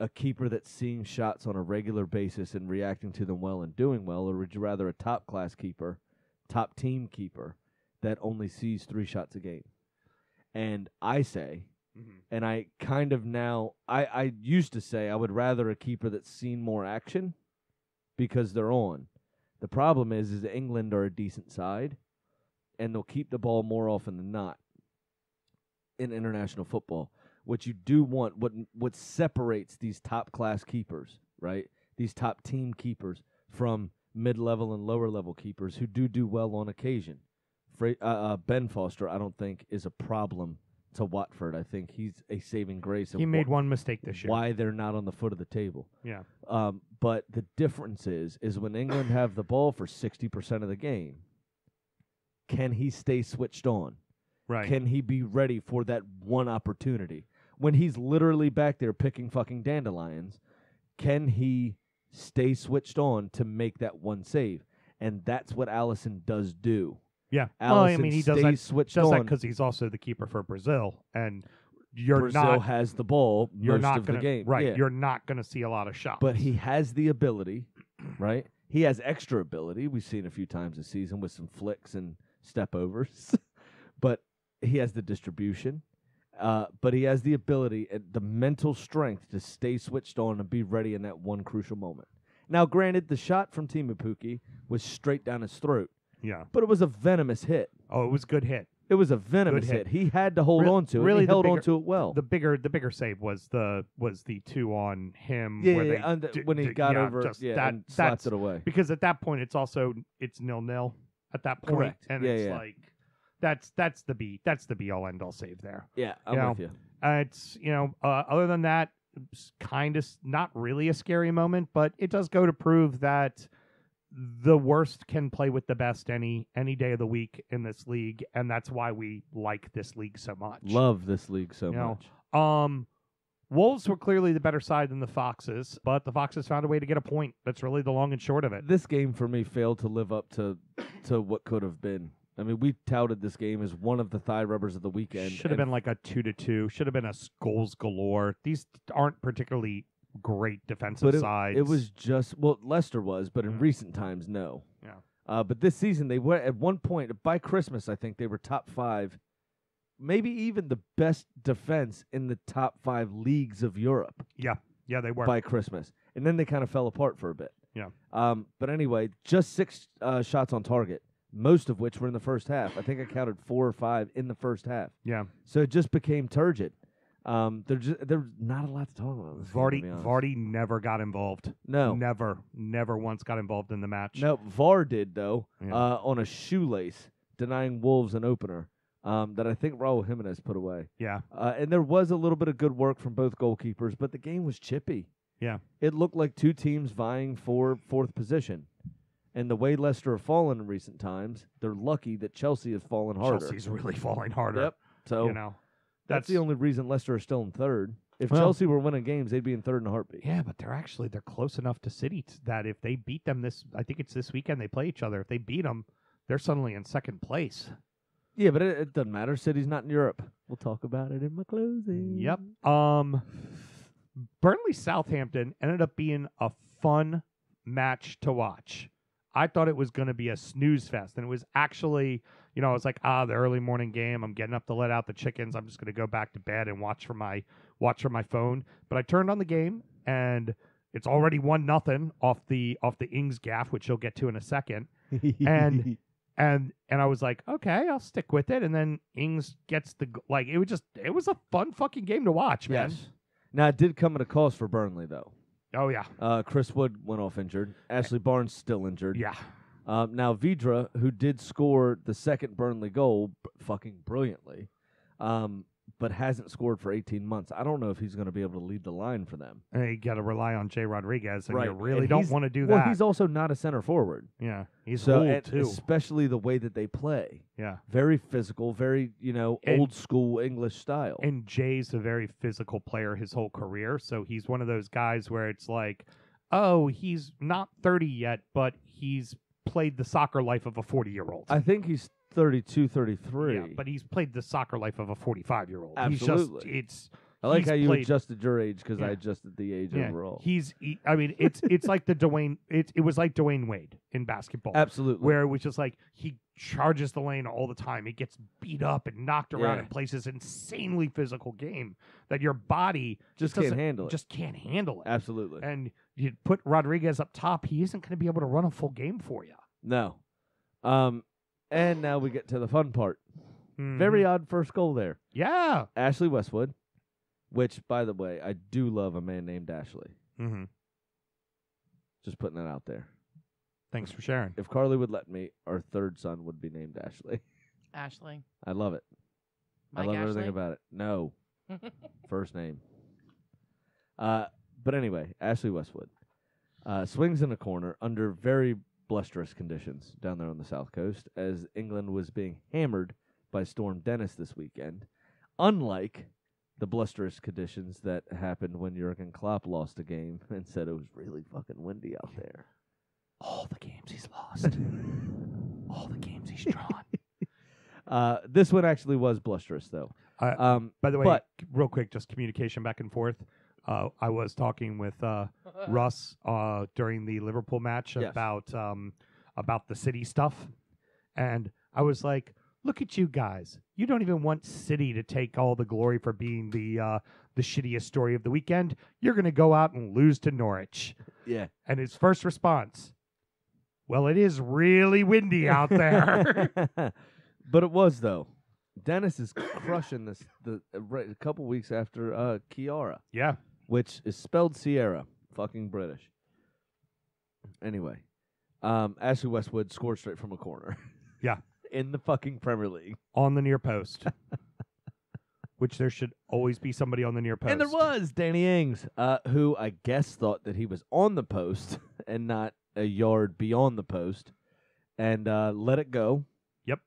A keeper that's seeing shots on a regular basis and reacting to them well and doing well, or would you rather a top class keeper, top team keeper that only sees three shots a game? And I say, mm-hmm. and I kind of now I, I used to say I would rather a keeper that's seen more action because they're on. The problem is is England are a decent side and they'll keep the ball more often than not in international football. What you do want what what separates these top class keepers, right? These top team keepers from mid-level and lower level keepers who do do well on occasion. Fra- uh, uh, ben Foster, I don't think is a problem to Watford. I think he's a saving grace. of He made wh- one mistake this year. why they're not on the foot of the table. Yeah. Um, but the difference is, is when England have the ball for sixty percent of the game, can he stay switched on? Right. Can he be ready for that one opportunity when he's literally back there picking fucking dandelions? Can he stay switched on to make that one save? And that's what Alisson does do. Yeah. Well, I Alisson mean, he does stays that switched does that on. because he's also the keeper for Brazil, and you're Brazil not has the ball you're most not of gonna the game. right. Yeah. You're not going to see a lot of shots. but he has the ability, right? He has extra ability. We've seen a few times this season with some flicks and step overs, but he has the distribution. Uh, but he has the ability and the mental strength to stay switched on and be ready in that one crucial moment. Now, granted, the shot from Teemu Pukki was straight down his throat, yeah. but it was a venomous hit. Oh, it was a good hit. It was a venomous hit. hit. He had to hold Re- on to it. really he held on to it well. The bigger the bigger save was the was the two on him. yeah, where yeah, d- when he d- got yeah, over, just yeah, that that's it away. because at that point it's also it's nil nil at that point, Correct. and it's like that's that's the be that's the be all end all save there. Yeah, I'm Yeah. with you. Uh, it's you know uh, other than that, kind of not really a scary moment, but it does go to prove that the worst can play with the best any any day of the week in this league, and that's why we like this league so much. Love this league so You know, much. Um, Wolves were clearly the better side than the Foxes, but the Foxes found a way to get a point. That's really the long and short of it. This game for me failed to live up to to what could have been. I mean, we touted this game as one of the thigh rubbers of the weekend. Should have been like a two to two. Should have been a goals galore. These aren't particularly great defensive but it, sides. it was just well, Leicester was, but in Yeah. recent times, no. Yeah. Uh, but this season, they were at one point by Christmas. I think they were top five, maybe even the best defense in the top five leagues of Europe. yeah, yeah, they were. by Christmas, and then they kind of fell apart for a bit. Yeah. Um. But anyway, just six uh, shots on target, most of which were in the first half. I think I counted four or five in the first half. yeah, So it just became turgid. Um. There's just, there's not a lot to talk about. in this game, Vardy. Vardy never got involved. No. never, never once got involved in the match. No. Var did though. Yeah. Uh, on a shoelace, denying Wolves an opener. Um. That I think Raul Jimenez put away. Yeah, Uh, and there was a little bit of good work from both goalkeepers, but the game was chippy. Yeah. It looked like two teams vying for fourth position. And the way Leicester have fallen in recent times, they're lucky that Chelsea has fallen harder. Chelsea's really falling harder. Yep. So you know, that's, the only reason Leicester is still in third. If Well- Chelsea were winning games, they'd be in third in a heartbeat. Yeah, but they're actually they're close enough to City t- that if they beat them this, I think it's this weekend they play each other. If they beat them, they're suddenly in second place. Yeah, but it, it doesn't matter. City's not in Europe. We'll talk about it in my closing. Yep. Um, Burnley Southampton ended up being a fun match to watch. I thought it was going to be a snooze fest, and it was actually, you know, I was like, ah, the early morning game. I'm getting up to let out the chickens. I'm just going to go back to bed and watch from my watch from my phone. But I turned on the game, and it's already one nothing off the off the Ings gaff, which you'll get to in a second. And- and and I was like, okay, I'll stick with it. And then Ings gets the like it was just it was a fun fucking game to watch, man. yes. Now it did come at a cost for Burnley though. Oh yeah, Uh, Chris Wood went off injured. Ashley Barnes still injured. yeah, Um, now Vydra, who did score the second Burnley goal, b- fucking brilliantly, um, but hasn't scored for 18 months. I don't know if he's going to be able to lead the line for them. And you got to rely on Jay Rodriguez, and Right, you really and don't he's- want to do well, that. he's also not a center forward. yeah, he's so old and too. especially the way that they play. Yeah, Very physical, very, you know, And- old school English style. and Jay's a very physical player his whole career, so he's one of those guys where it's like, oh, he's not thirty yet, but he's played the soccer life of a forty-year-old. I think he's 32, 33. Yeah, but he's played the soccer life of a forty-five-year-old. Absolutely. He's just, it's I like how you played- adjusted your age because I adjusted the age yeah, overall. he's. He, I mean, it's it's like the Dwyane. It it was like Dwyane Wade in basketball. Absolutely. where it was just like he charges the lane all the time. He gets beat up and knocked around Yeah. and plays this insanely physical game that your body just can't doesn't- handle it. just can't handle it. Absolutely. And you put Rodriguez up top, he isn't going to be able to run a full game for you. No. Um, and now we get to the fun part. Very odd first goal there. yeah. Ashley Westwood, which, by the way, I do love a man named Ashley. Mm-hmm. Just putting that out there. Thanks for sharing. If Carly would let me, our third son would be named Ashley. Ashley. I love it. Mike I love Ashley? everything about it. No, first name. Uh, but anyway, Ashley Westwood uh, swings in a corner under very blusterous conditions down there on the south coast as England was being hammered by Storm Dennis this weekend. Unlike the blusterous conditions that happened when Jurgen Klopp lost a game and said it was really fucking windy out there. All the games he's lost, all the games he's drawn. Uh, this one actually was blusterous, though. Uh, Um, By the way, but real quick, just communication back and forth. Uh, I was talking with uh, Russ uh, during the Liverpool match Yes. about um, about the City stuff, and I was like, "Look at you guys! You don't even want City to take all the glory for being the uh, the shittiest story of the weekend. You're going to go out and lose to Norwich." yeah, And his first response, "Well, it is really windy out there." but it was though. Dennis is crushing this the uh, right, a couple weeks after uh, Ciara, yeah, which is spelled Sierra, fucking British. Anyway, um, Ashley Westwood scored straight from a corner. Yeah. in the fucking Premier League, on the near post. Which there should always be somebody on the near post. and there was Danny Ings, uh, who I guess thought that he was on the post and not a yard beyond the post, and uh, let it go. Yep.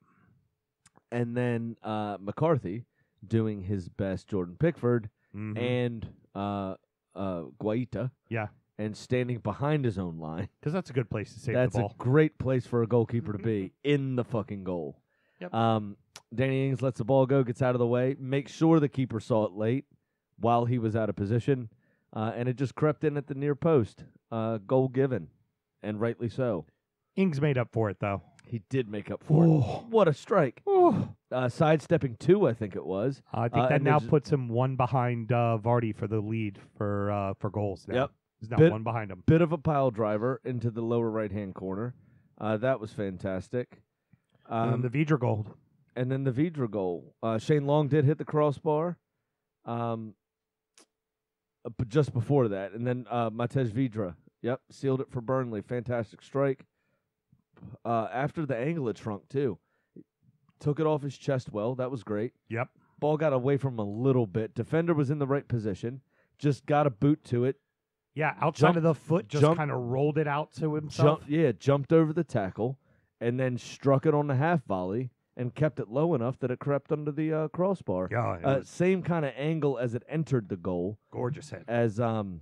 and then uh, McCarthy doing his best Jordan Pickford Mhm. and uh, uh, Guaita. Yeah. And standing behind his own line. because that's a good place to save That's the a ball. great place for a goalkeeper to be in the fucking goal. Yep. Um, Danny Ings lets the ball go, gets out of the way, makes sure the keeper saw it late while he was out of position, uh, and it just crept in at the near post. Uh, goal given, and rightly so. Ings made up for it though. He did make up for it. Oh. What a strike! Oh. Uh, sidestepping two, I think it was. I think Uh, that and now there's- puts him one behind uh, Vardy for the lead for uh, for goals. Now. Yep. he's now Bit- one behind him. bit of a pile driver into the lower right hand corner. Uh, that was fantastic. and Um, then the Vydra goal. and then the Vydra goal. Uh, Shane Long did hit the crossbar, um, uh, but just before that, and then uh, Matej Vydra, yep, sealed it for Burnley. Fantastic strike. Uh, after the angle it shrunk too, took it off his chest well. That was great. Yep. Ball got away from him a little bit. Defender was in the right position. Just got a boot to it. Yeah, outside Jump- of the foot, just kind of rolled it out to himself. Yeah, jumped over the tackle and then struck it on the half volley and kept it low enough that it crept under the uh, crossbar. Yeah, Uh, same kind of angle as it entered the goal gorgeous hit. as um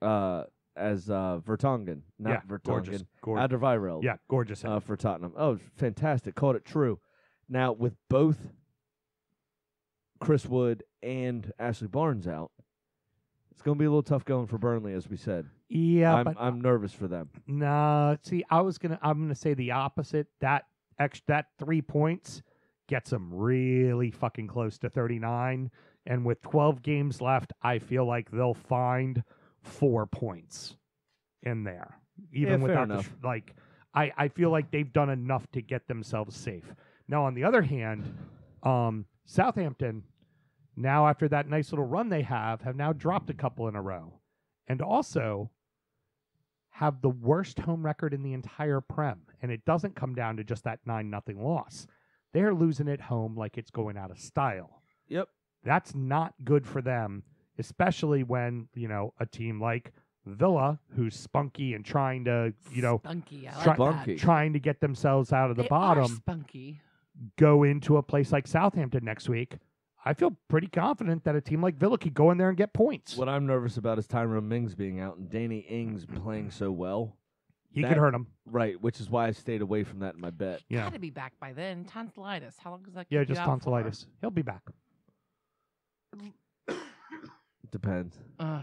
uh as uh Vertonghen, not yeah. Vertonghen, Gorgeous. Alderweireld, yeah, gorgeous uh, for Tottenham. Oh, fantastic! Caught it true. Now with both Chris Wood and Ashley Barnes out, it's going to be a little tough going for Burnley, as we said. yeah, I'm but I'm nervous for them. Nah, see, I was gonna, I'm gonna say the opposite. That ex, that three points gets them really fucking close to 39, and with 12 games left, I feel like they'll find four points in there, even Yeah, without the, like. I, I feel like they've done enough to get themselves safe. Now, on the other hand, um, Southampton, now after that nice little run they have, have now dropped a couple in a row, and also have the worst home record in the entire Prem, and it doesn't come down to just that nine nothing loss. They're losing at home like it's going out of style. Yep. That's not good for them, especially when, you know, a team like Villa, who's spunky and trying to, you know, spunky. I like try- Spunky. that. trying to get themselves out of the They are bottom, spunky. go into a place like Southampton next week. I feel pretty confident that a team like Villa could go in there and get points. What I'm nervous about is Tyrone Mings being out and Danny Ings playing so well. he that- could hurt him. Right, which is why I stayed away from that in my bet. Yeah. Got to be back by then. Tonsillitis. How long does that? Yeah, just out for? tonsillitis. He'll be back. Depends. Ugh.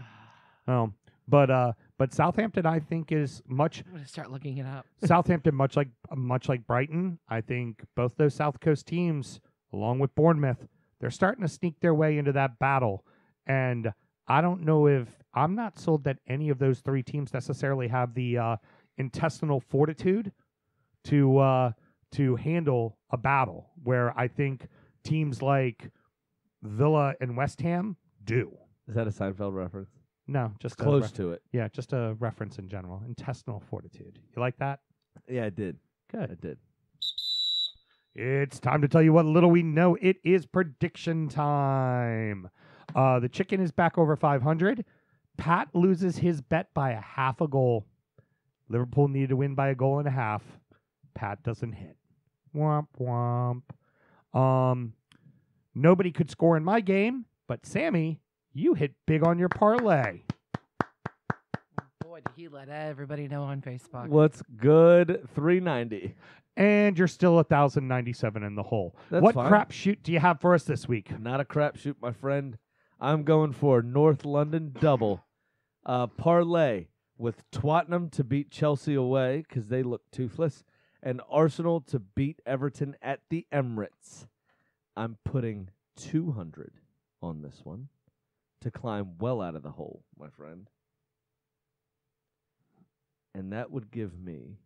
Um, but uh, but Southampton, I think, is much I'm gonna start looking it up. Southampton, much like much like Brighton. I think both those South Coast teams, along with Bournemouth, they're starting to sneak their way into that battle. And I don't know if I'm not sold that any of those three teams necessarily have the uh, intestinal fortitude to uh, to handle a battle. Where I think teams like Villa and West Ham do. Is that a Seinfeld reference? No, just a Close ref- to it. yeah, just a reference in general. Intestinal fortitude. You like that? Yeah, I did. Good. I Good. did. It's time to tell you what little we know. It is prediction time. Uh, the chicken is back over 500. Pat loses his bet by a half a goal. Liverpool needed to win by a goal and a half. Pat doesn't hit. Womp womp. Um, nobody could score in my game, but Sammy, you hit big on your parlay. Boy, did he let everybody know on Facebook. What's good? 390. And you're still 1,097 in the hole. That's what fine. crap shoot do you have for us this week? Not a crapshoot, my friend. I'm going for North London double. Uh, parlay with Tottenham to beat Chelsea away because they look toothless, and Arsenal to beat Everton at the Emirates. I'm putting 200 on this one to climb well out of the hole, my friend. And that would give me.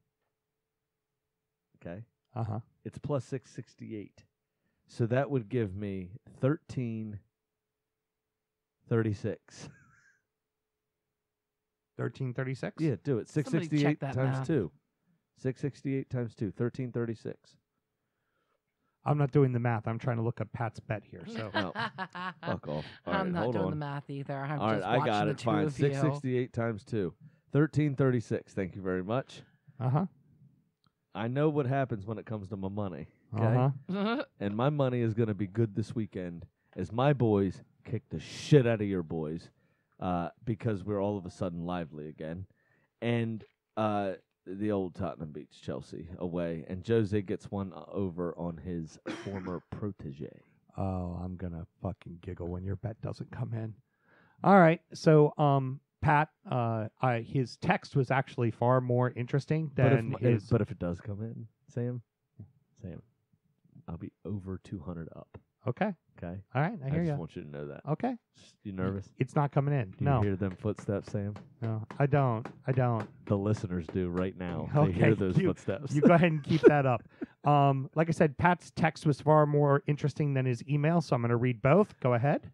Okay. Uh huh. It's plus 668. So that would give me 1336. 1336? yeah, do it. Somebody 668 that times math. 2. 668 times 2. 1336. I'm not doing the math. I'm trying to look up Pat's bet here. So Oh, Fuck off. All I'm right, not hold doing on. the math either. I'm All right, just I watching got the it. two Fine. of you. 668 times 2. 1336. Thank you very much. uh huh. I know what happens when it comes to my money. Okay? Uh huh. and my money is going to be good this weekend as my boys kick the shit out of your boys uh, because we're all of a sudden lively again. And uh, the old Tottenham beats Chelsea away, and Jose gets one over on his former protege. Oh, I'm gonna fucking giggle when your bet doesn't come in. All right. So, um, Pat, uh, I his text was actually far more interesting But if, than his. but if it does come in, Sam, Sam, I'll be over 200 up. Okay. Okay? All right. I I hear just you. want you to know that. Okay. You nervous? It's not coming in. Do no. you hear them footsteps, Sam? No. I don't. I don't. The listeners do right now. Okay, They hear those you- footsteps. You go ahead and keep that up. Um, like I said, Pat's text was far more interesting than his email, so I'm going to read both. Go ahead.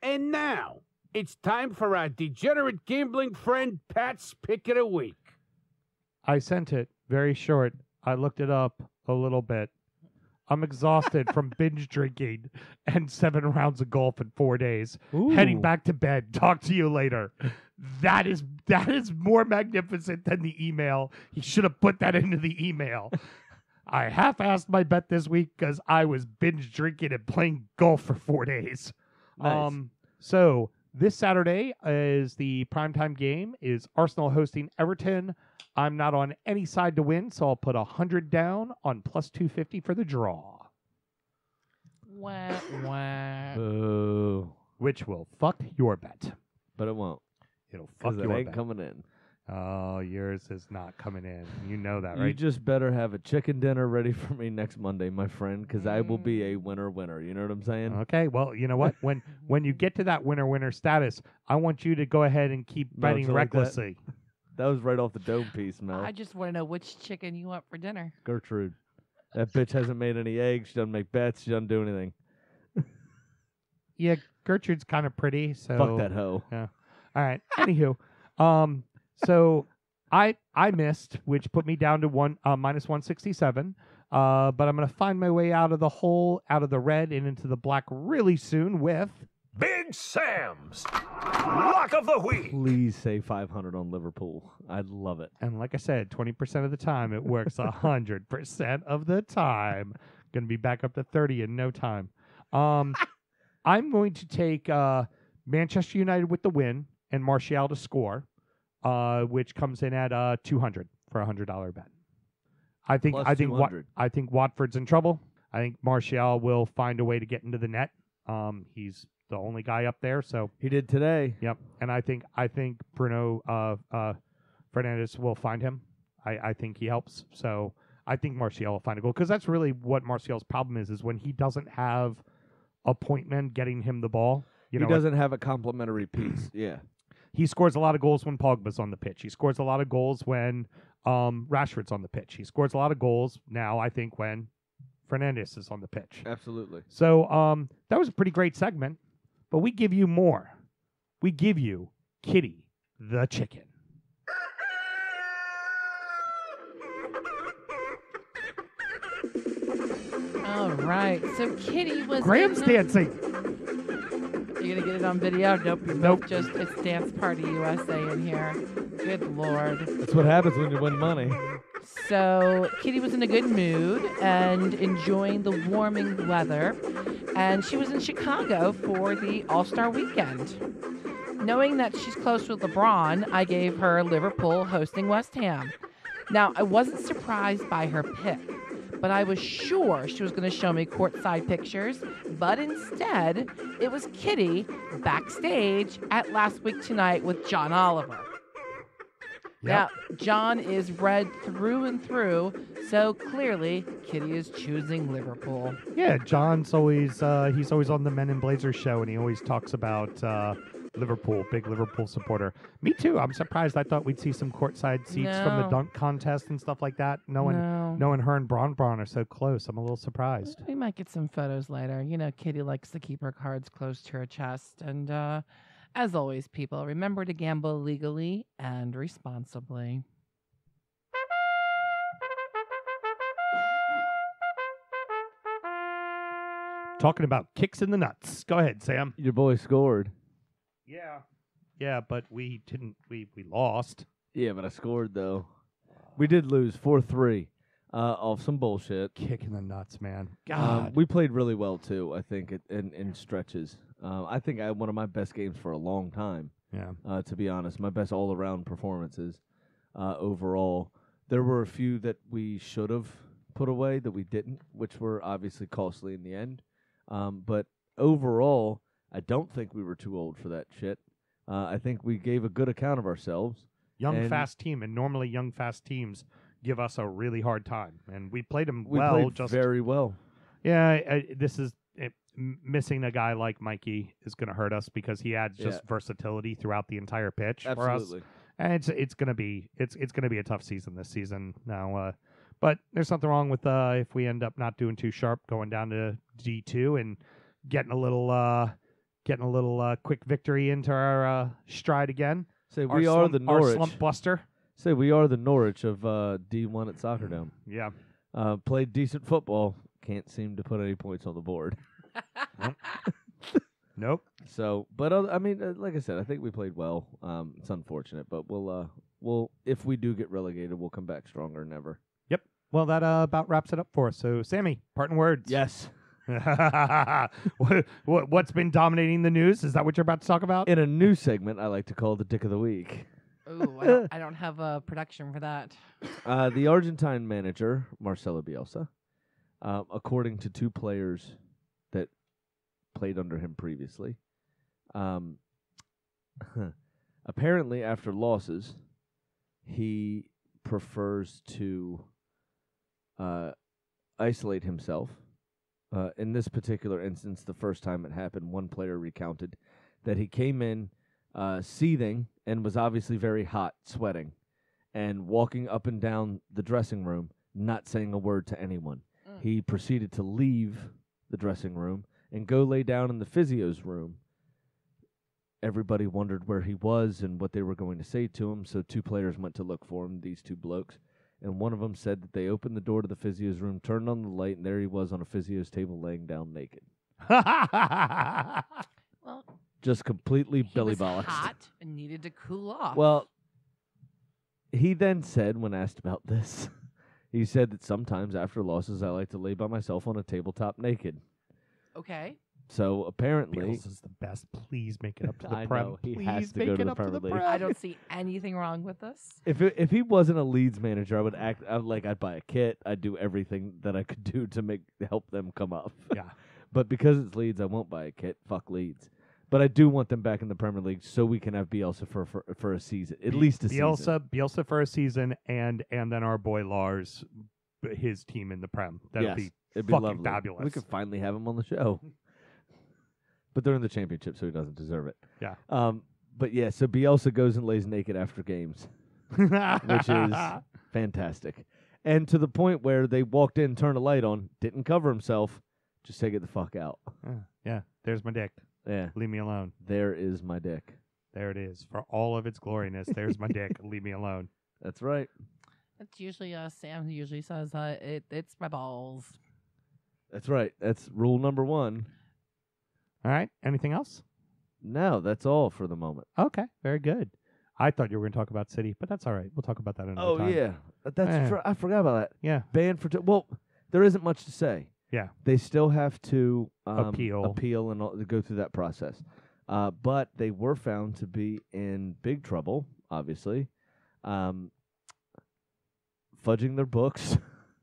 And now, it's time for our degenerate gambling friend Pat's Pick of the Week. I sent it very short. I looked it up a little bit. I'm exhausted from binge drinking and seven rounds of golf in four days. Heading back to bed. Talk to you later. That is that is more magnificent than the email. He should have put that into the email. I half-assed my bet this week because I was binge drinking and playing golf for four days. Nice. Um, so this Saturday is the primetime game. Is Arsenal hosting Everton? I'm not on any side to win, so I'll put a hundred down on plus two fifty for the draw, Wah, wah. Boo. which will fuck your bet. But it won't. It'll fuck Because it your ain't bet. coming in. oh, yours is not coming in. You know that, right? You right? just better have a chicken dinner ready for me next Monday, my friend, because I will be a mm. winner winner. You know what I'm saying? Okay. Well, you know what? When when you get to that winner winner status, I want you to go ahead and keep No, betting it's like that. recklessly. That was right off the dome piece, Mel. I just want to know which chicken you want for dinner. Gertrude. That bitch hasn't made any eggs. She doesn't make bets. She doesn't do anything. Yeah, Gertrude's kind of pretty, so Fuck that hoe. Yeah. All right. Anywho, um, so I I missed, which put me down to one uh, minus one sixty seven. Uh, but I'm going to find my way out of the hole, out of the red, and into the black really soon with. Big Sam's Lock of the Week. Please say 500 on Liverpool. I'd love it. And like I said, 20% of the time it works 100% of the time. Going to be back up to 30 in no time. Um, I'm going to take uh, Manchester United with the win and Martial to score, uh, which comes in at uh, 200 for a hundred dollar bet. I think Plus I think Wat- I think Watford's in trouble. I think Martial will find a way to get into the net. Um, he's the only guy up there, so He did today. Yep, and I think I think Bruno uh, uh, Fernandes will find him. I, I think he helps. So I think Martial will find a goal because that's really what Martial's problem is: is when he doesn't have a point man getting him the ball. You he know, doesn't have a complimentary piece. Yeah. he scores a lot of goals when Pogba's on the pitch. He scores a lot of goals when um, Rashford's on the pitch. He scores a lot of goals now. I think when Fernandes is on the pitch. Absolutely. So um, that was a pretty great segment, but we give you more. We give you Kitty the chicken. All right. So Kitty was. Graham's in the- dancing. You gonna get it on video? Nope. You're Nope. both just it's Dance Party USA in here. Good lord. That's what happens when you win money. So Kitty was in a good mood and enjoying the warming weather, and she was in Chicago for the All Star Weekend. Knowing that she's close with LeBron, I gave her Liverpool hosting West Ham. Now I wasn't surprised by her pick, but I was sure she was going to show me courtside pictures. But instead, it was Kitty backstage at Last Week Tonight with John Oliver. Now, John is red through and through, so clearly Kitty is choosing Liverpool. Yeah, John's always uh, he's always on the Men in Blazers show, and he always talks about uh, Liverpool, big Liverpool supporter. Me too. I'm surprised. I thought we'd see some courtside seats from the dunk contest and stuff like that. Knowing no. knowing her and Bron Bron are so close, I'm a little surprised. We might get some photos later. You know, Kitty likes to keep her cards close to her chest. And uh, as always, people, remember to gamble legally and responsibly. Talking about kicks in the nuts. Go ahead, Sam. Your boy scored. Yeah. Yeah, but we didn't. We we lost. Yeah, but I scored though. We did lose four three, uh, off some bullshit. Kick in the nuts, man. Um, God. we played really well too. I think it, in in stretches. Uh, I think I had one of my best games for a long time. yeah. Uh, to be honest, my best all around performances uh, overall. There were a few that we should have put away that we didn't, which were obviously costly in the end. Um, but overall, I don't think we were too old for that shit. Uh, I think we gave a good account of ourselves. Young fast team, and normally young fast teams give us a really hard time, and we played them We well. played just very well. Yeah, I, I- this is m- missing a guy like Mikey is going to hurt us because he adds just Yeah. versatility throughout the entire pitch for us, Absolutely. and it's it's going to be it's it's going to be a tough season this season now. Uh, but there's nothing wrong with uh, if we end up not doing too sharp, going down to D two and getting a little uh, getting a little uh, quick victory into our uh, stride again. Say Our we are slump- the our Norwich. slump buster. Say we are the Norwich of uh, D1 at Soccerdome. Yeah. Uh, played decent football. Can't seem to put any points on the board. Nope. So, but uh, I mean, uh, like I said, I think we played well. Um, it's unfortunate, but we'll uh, we'll if we do get relegated, we'll come back stronger than ever. Well, that uh, about wraps it up for us. So, Sammy, parting words. Yes. what, what, what's been dominating the news? Is that what you're about to talk about? In a new segment, I like to call the Dick of the Week. Ooh, I don't, I don't have a production for that. Uh, the Argentine manager Marcelo Bielsa, uh, according to two players that played under him previously, um, apparently after losses, he prefers to uh, isolate himself. Uh, in this particular instance, the first time it happened, one player recounted that he came in uh, seething and was obviously very hot, sweating and walking up and down the dressing room, not saying a word to anyone. Mm. He proceeded to leave the dressing room and go lay down in the physio's room. Everybody wondered where he was and what they were going to say to him, so two players went to look for him, these two blokes, and one of them said that they opened the door to the physio's room, turned on the light, and there he was on a physio's table laying down naked. Well, Just completely he Billy was bollocks. hot and needed to cool off. Well, he then said, when asked about this, he said that sometimes after losses, I like to lay by myself on a tabletop naked. Okay. So apparently, Bills is the best. Please make it up to the I prem. know, he Please has to make go it to the up to the Premier League. prem. I don't see anything wrong with this. if it, if he wasn't a Leeds manager, I would act I would, like I'd buy a kit. I'd do everything that I could do to make help them come up. Yeah. but because it's Leeds, I won't buy a kit. Fuck Leeds. But I do want them back in the Premier League so we can have Bielsa for for, for a season, at least a Bielsa, season. Bielsa for a season, and and then our boy Lars, b- his team in the prem. That'll Yes, be It'd be fucking lovely. fabulous. We could finally have him on the show. but they're in the championship, so he doesn't deserve it. Yeah. Um. But yeah, so Bielsa goes and lays naked after games. which is fantastic. And to the point where they walked in, turned a light on, didn't cover himself, just say get the fuck out. Uh, yeah. There's my dick. Yeah, Leave me alone. there is my dick. There it is. For all of its gloriness, there's my dick. Leave me alone. That's right. It's usually uh, Sam who usually says uh, it, it's my balls. That's right. That's rule number one. All right. Anything else? No, that's all for the moment. Okay. Very good. I thought you were going to talk about City, but that's all right. We'll talk about that another Oh time. yeah, Uh, that's Eh. fr- I forgot about that. Yeah. Banned for t- well, there isn't much to say. Yeah. they still have to um, Appeal. appeal, and all, go through that process. Uh, but they were found to be in big trouble, obviously, um, fudging their books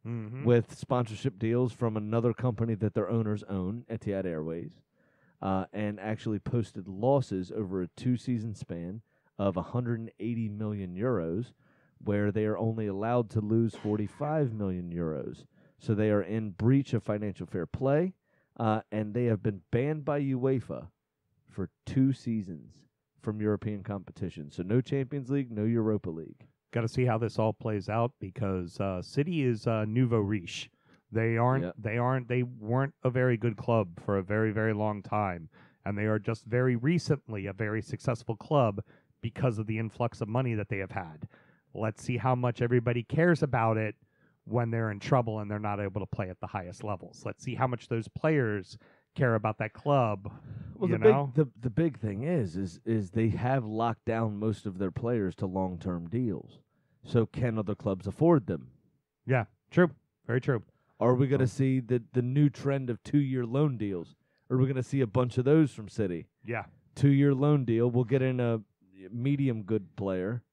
Mhm. with sponsorship deals from another company that their owners own, Etihad Airways, uh, and actually posted losses over a two-season span of 180 million euros, where they are only allowed to lose 45 million euros. So they are in breach of financial fair play, uh, and they have been banned by UEFA for two seasons from European competition. So no Champions League, no Europa League. Got to see how this all plays out because uh, City is uh, nouveau riche. They aren't. Yep. They aren't. They weren't a very good club for a very, very long time, and they are just very recently a very successful club because of the influx of money that they have had. Let's see how much everybody cares about it when they're in trouble and they're not able to play at the highest levels. Let's see how much those players care about that club. Well, you the know, big the, the big thing is is is they have locked down most of their players to long term deals. So can other clubs afford them? yeah, true, very true. Are we going to see the the new trend of two year loan deals? Are we going to see a bunch of those from City? Yeah, Two year loan deal. We'll get in a medium good player,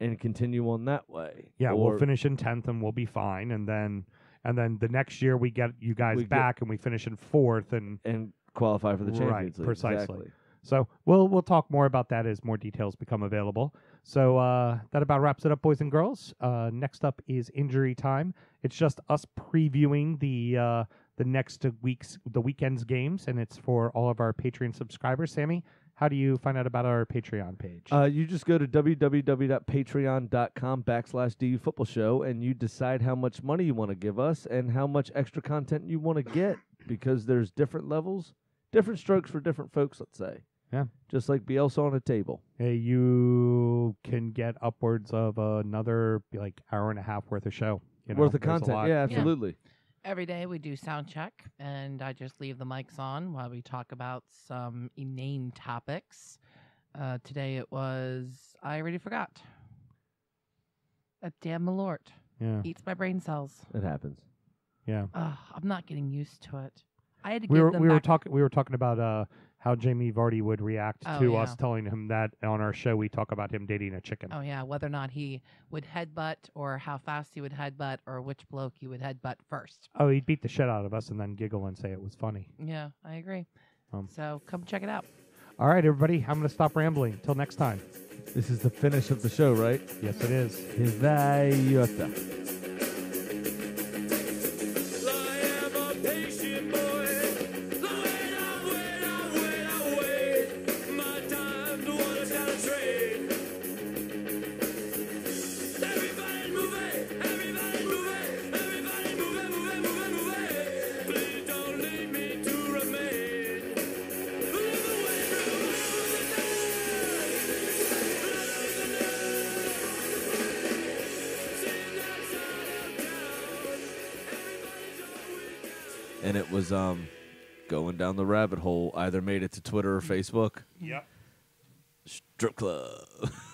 and continue on that way. Yeah, Or- we'll finish in tenth and we'll be fine, and then and then the next year we get you guys We back and we finish in fourth, and and qualify for the Right, Champions League. precisely. Exactly. so we'll we'll talk more about that as more details become available. So uh, that about wraps it up, boys and girls. Uh, next up is injury time. It's just us previewing the uh, the next week's the weekend's games, and it's for all of our Patreon subscribers. Sammy, how do you find out about our Patreon page? Uh, you just go to www.patreon.com backslash DU Football Show and you decide how much money you want to give us and how much extra content you want to get because there's different levels, different strokes for different folks, let's say. Yeah. Just like Bielsa on a table. Hey, you can get upwards of another like hour and a half worth of show. You know, Worth of content. Yeah, absolutely. Every day we do sound check, and I just leave the mics on while we talk about some inane topics. Uh, today it was I already forgot. That damn Malort Yeah, eats my brain cells. It happens. yeah. Ugh, I'm not getting used to it. I had to We give were them we were back. talking we were talking about uh how Jamie Vardy would react Oh, to us telling him that on our show we talk about him dating a chicken. Oh yeah, whether or not he would headbutt, or how fast he would headbutt, or which bloke he would headbutt first. Oh, he'd beat the shit out of us and then giggle and say it was funny. Yeah, I agree. Um, so come check it out. All right, everybody, I'm going to stop rambling. Till next time. This is the finish of the show, right? Yes, it is. Hidayota. and rabbit hole. Either made it to Twitter or mm. Facebook. Yep. Strip club.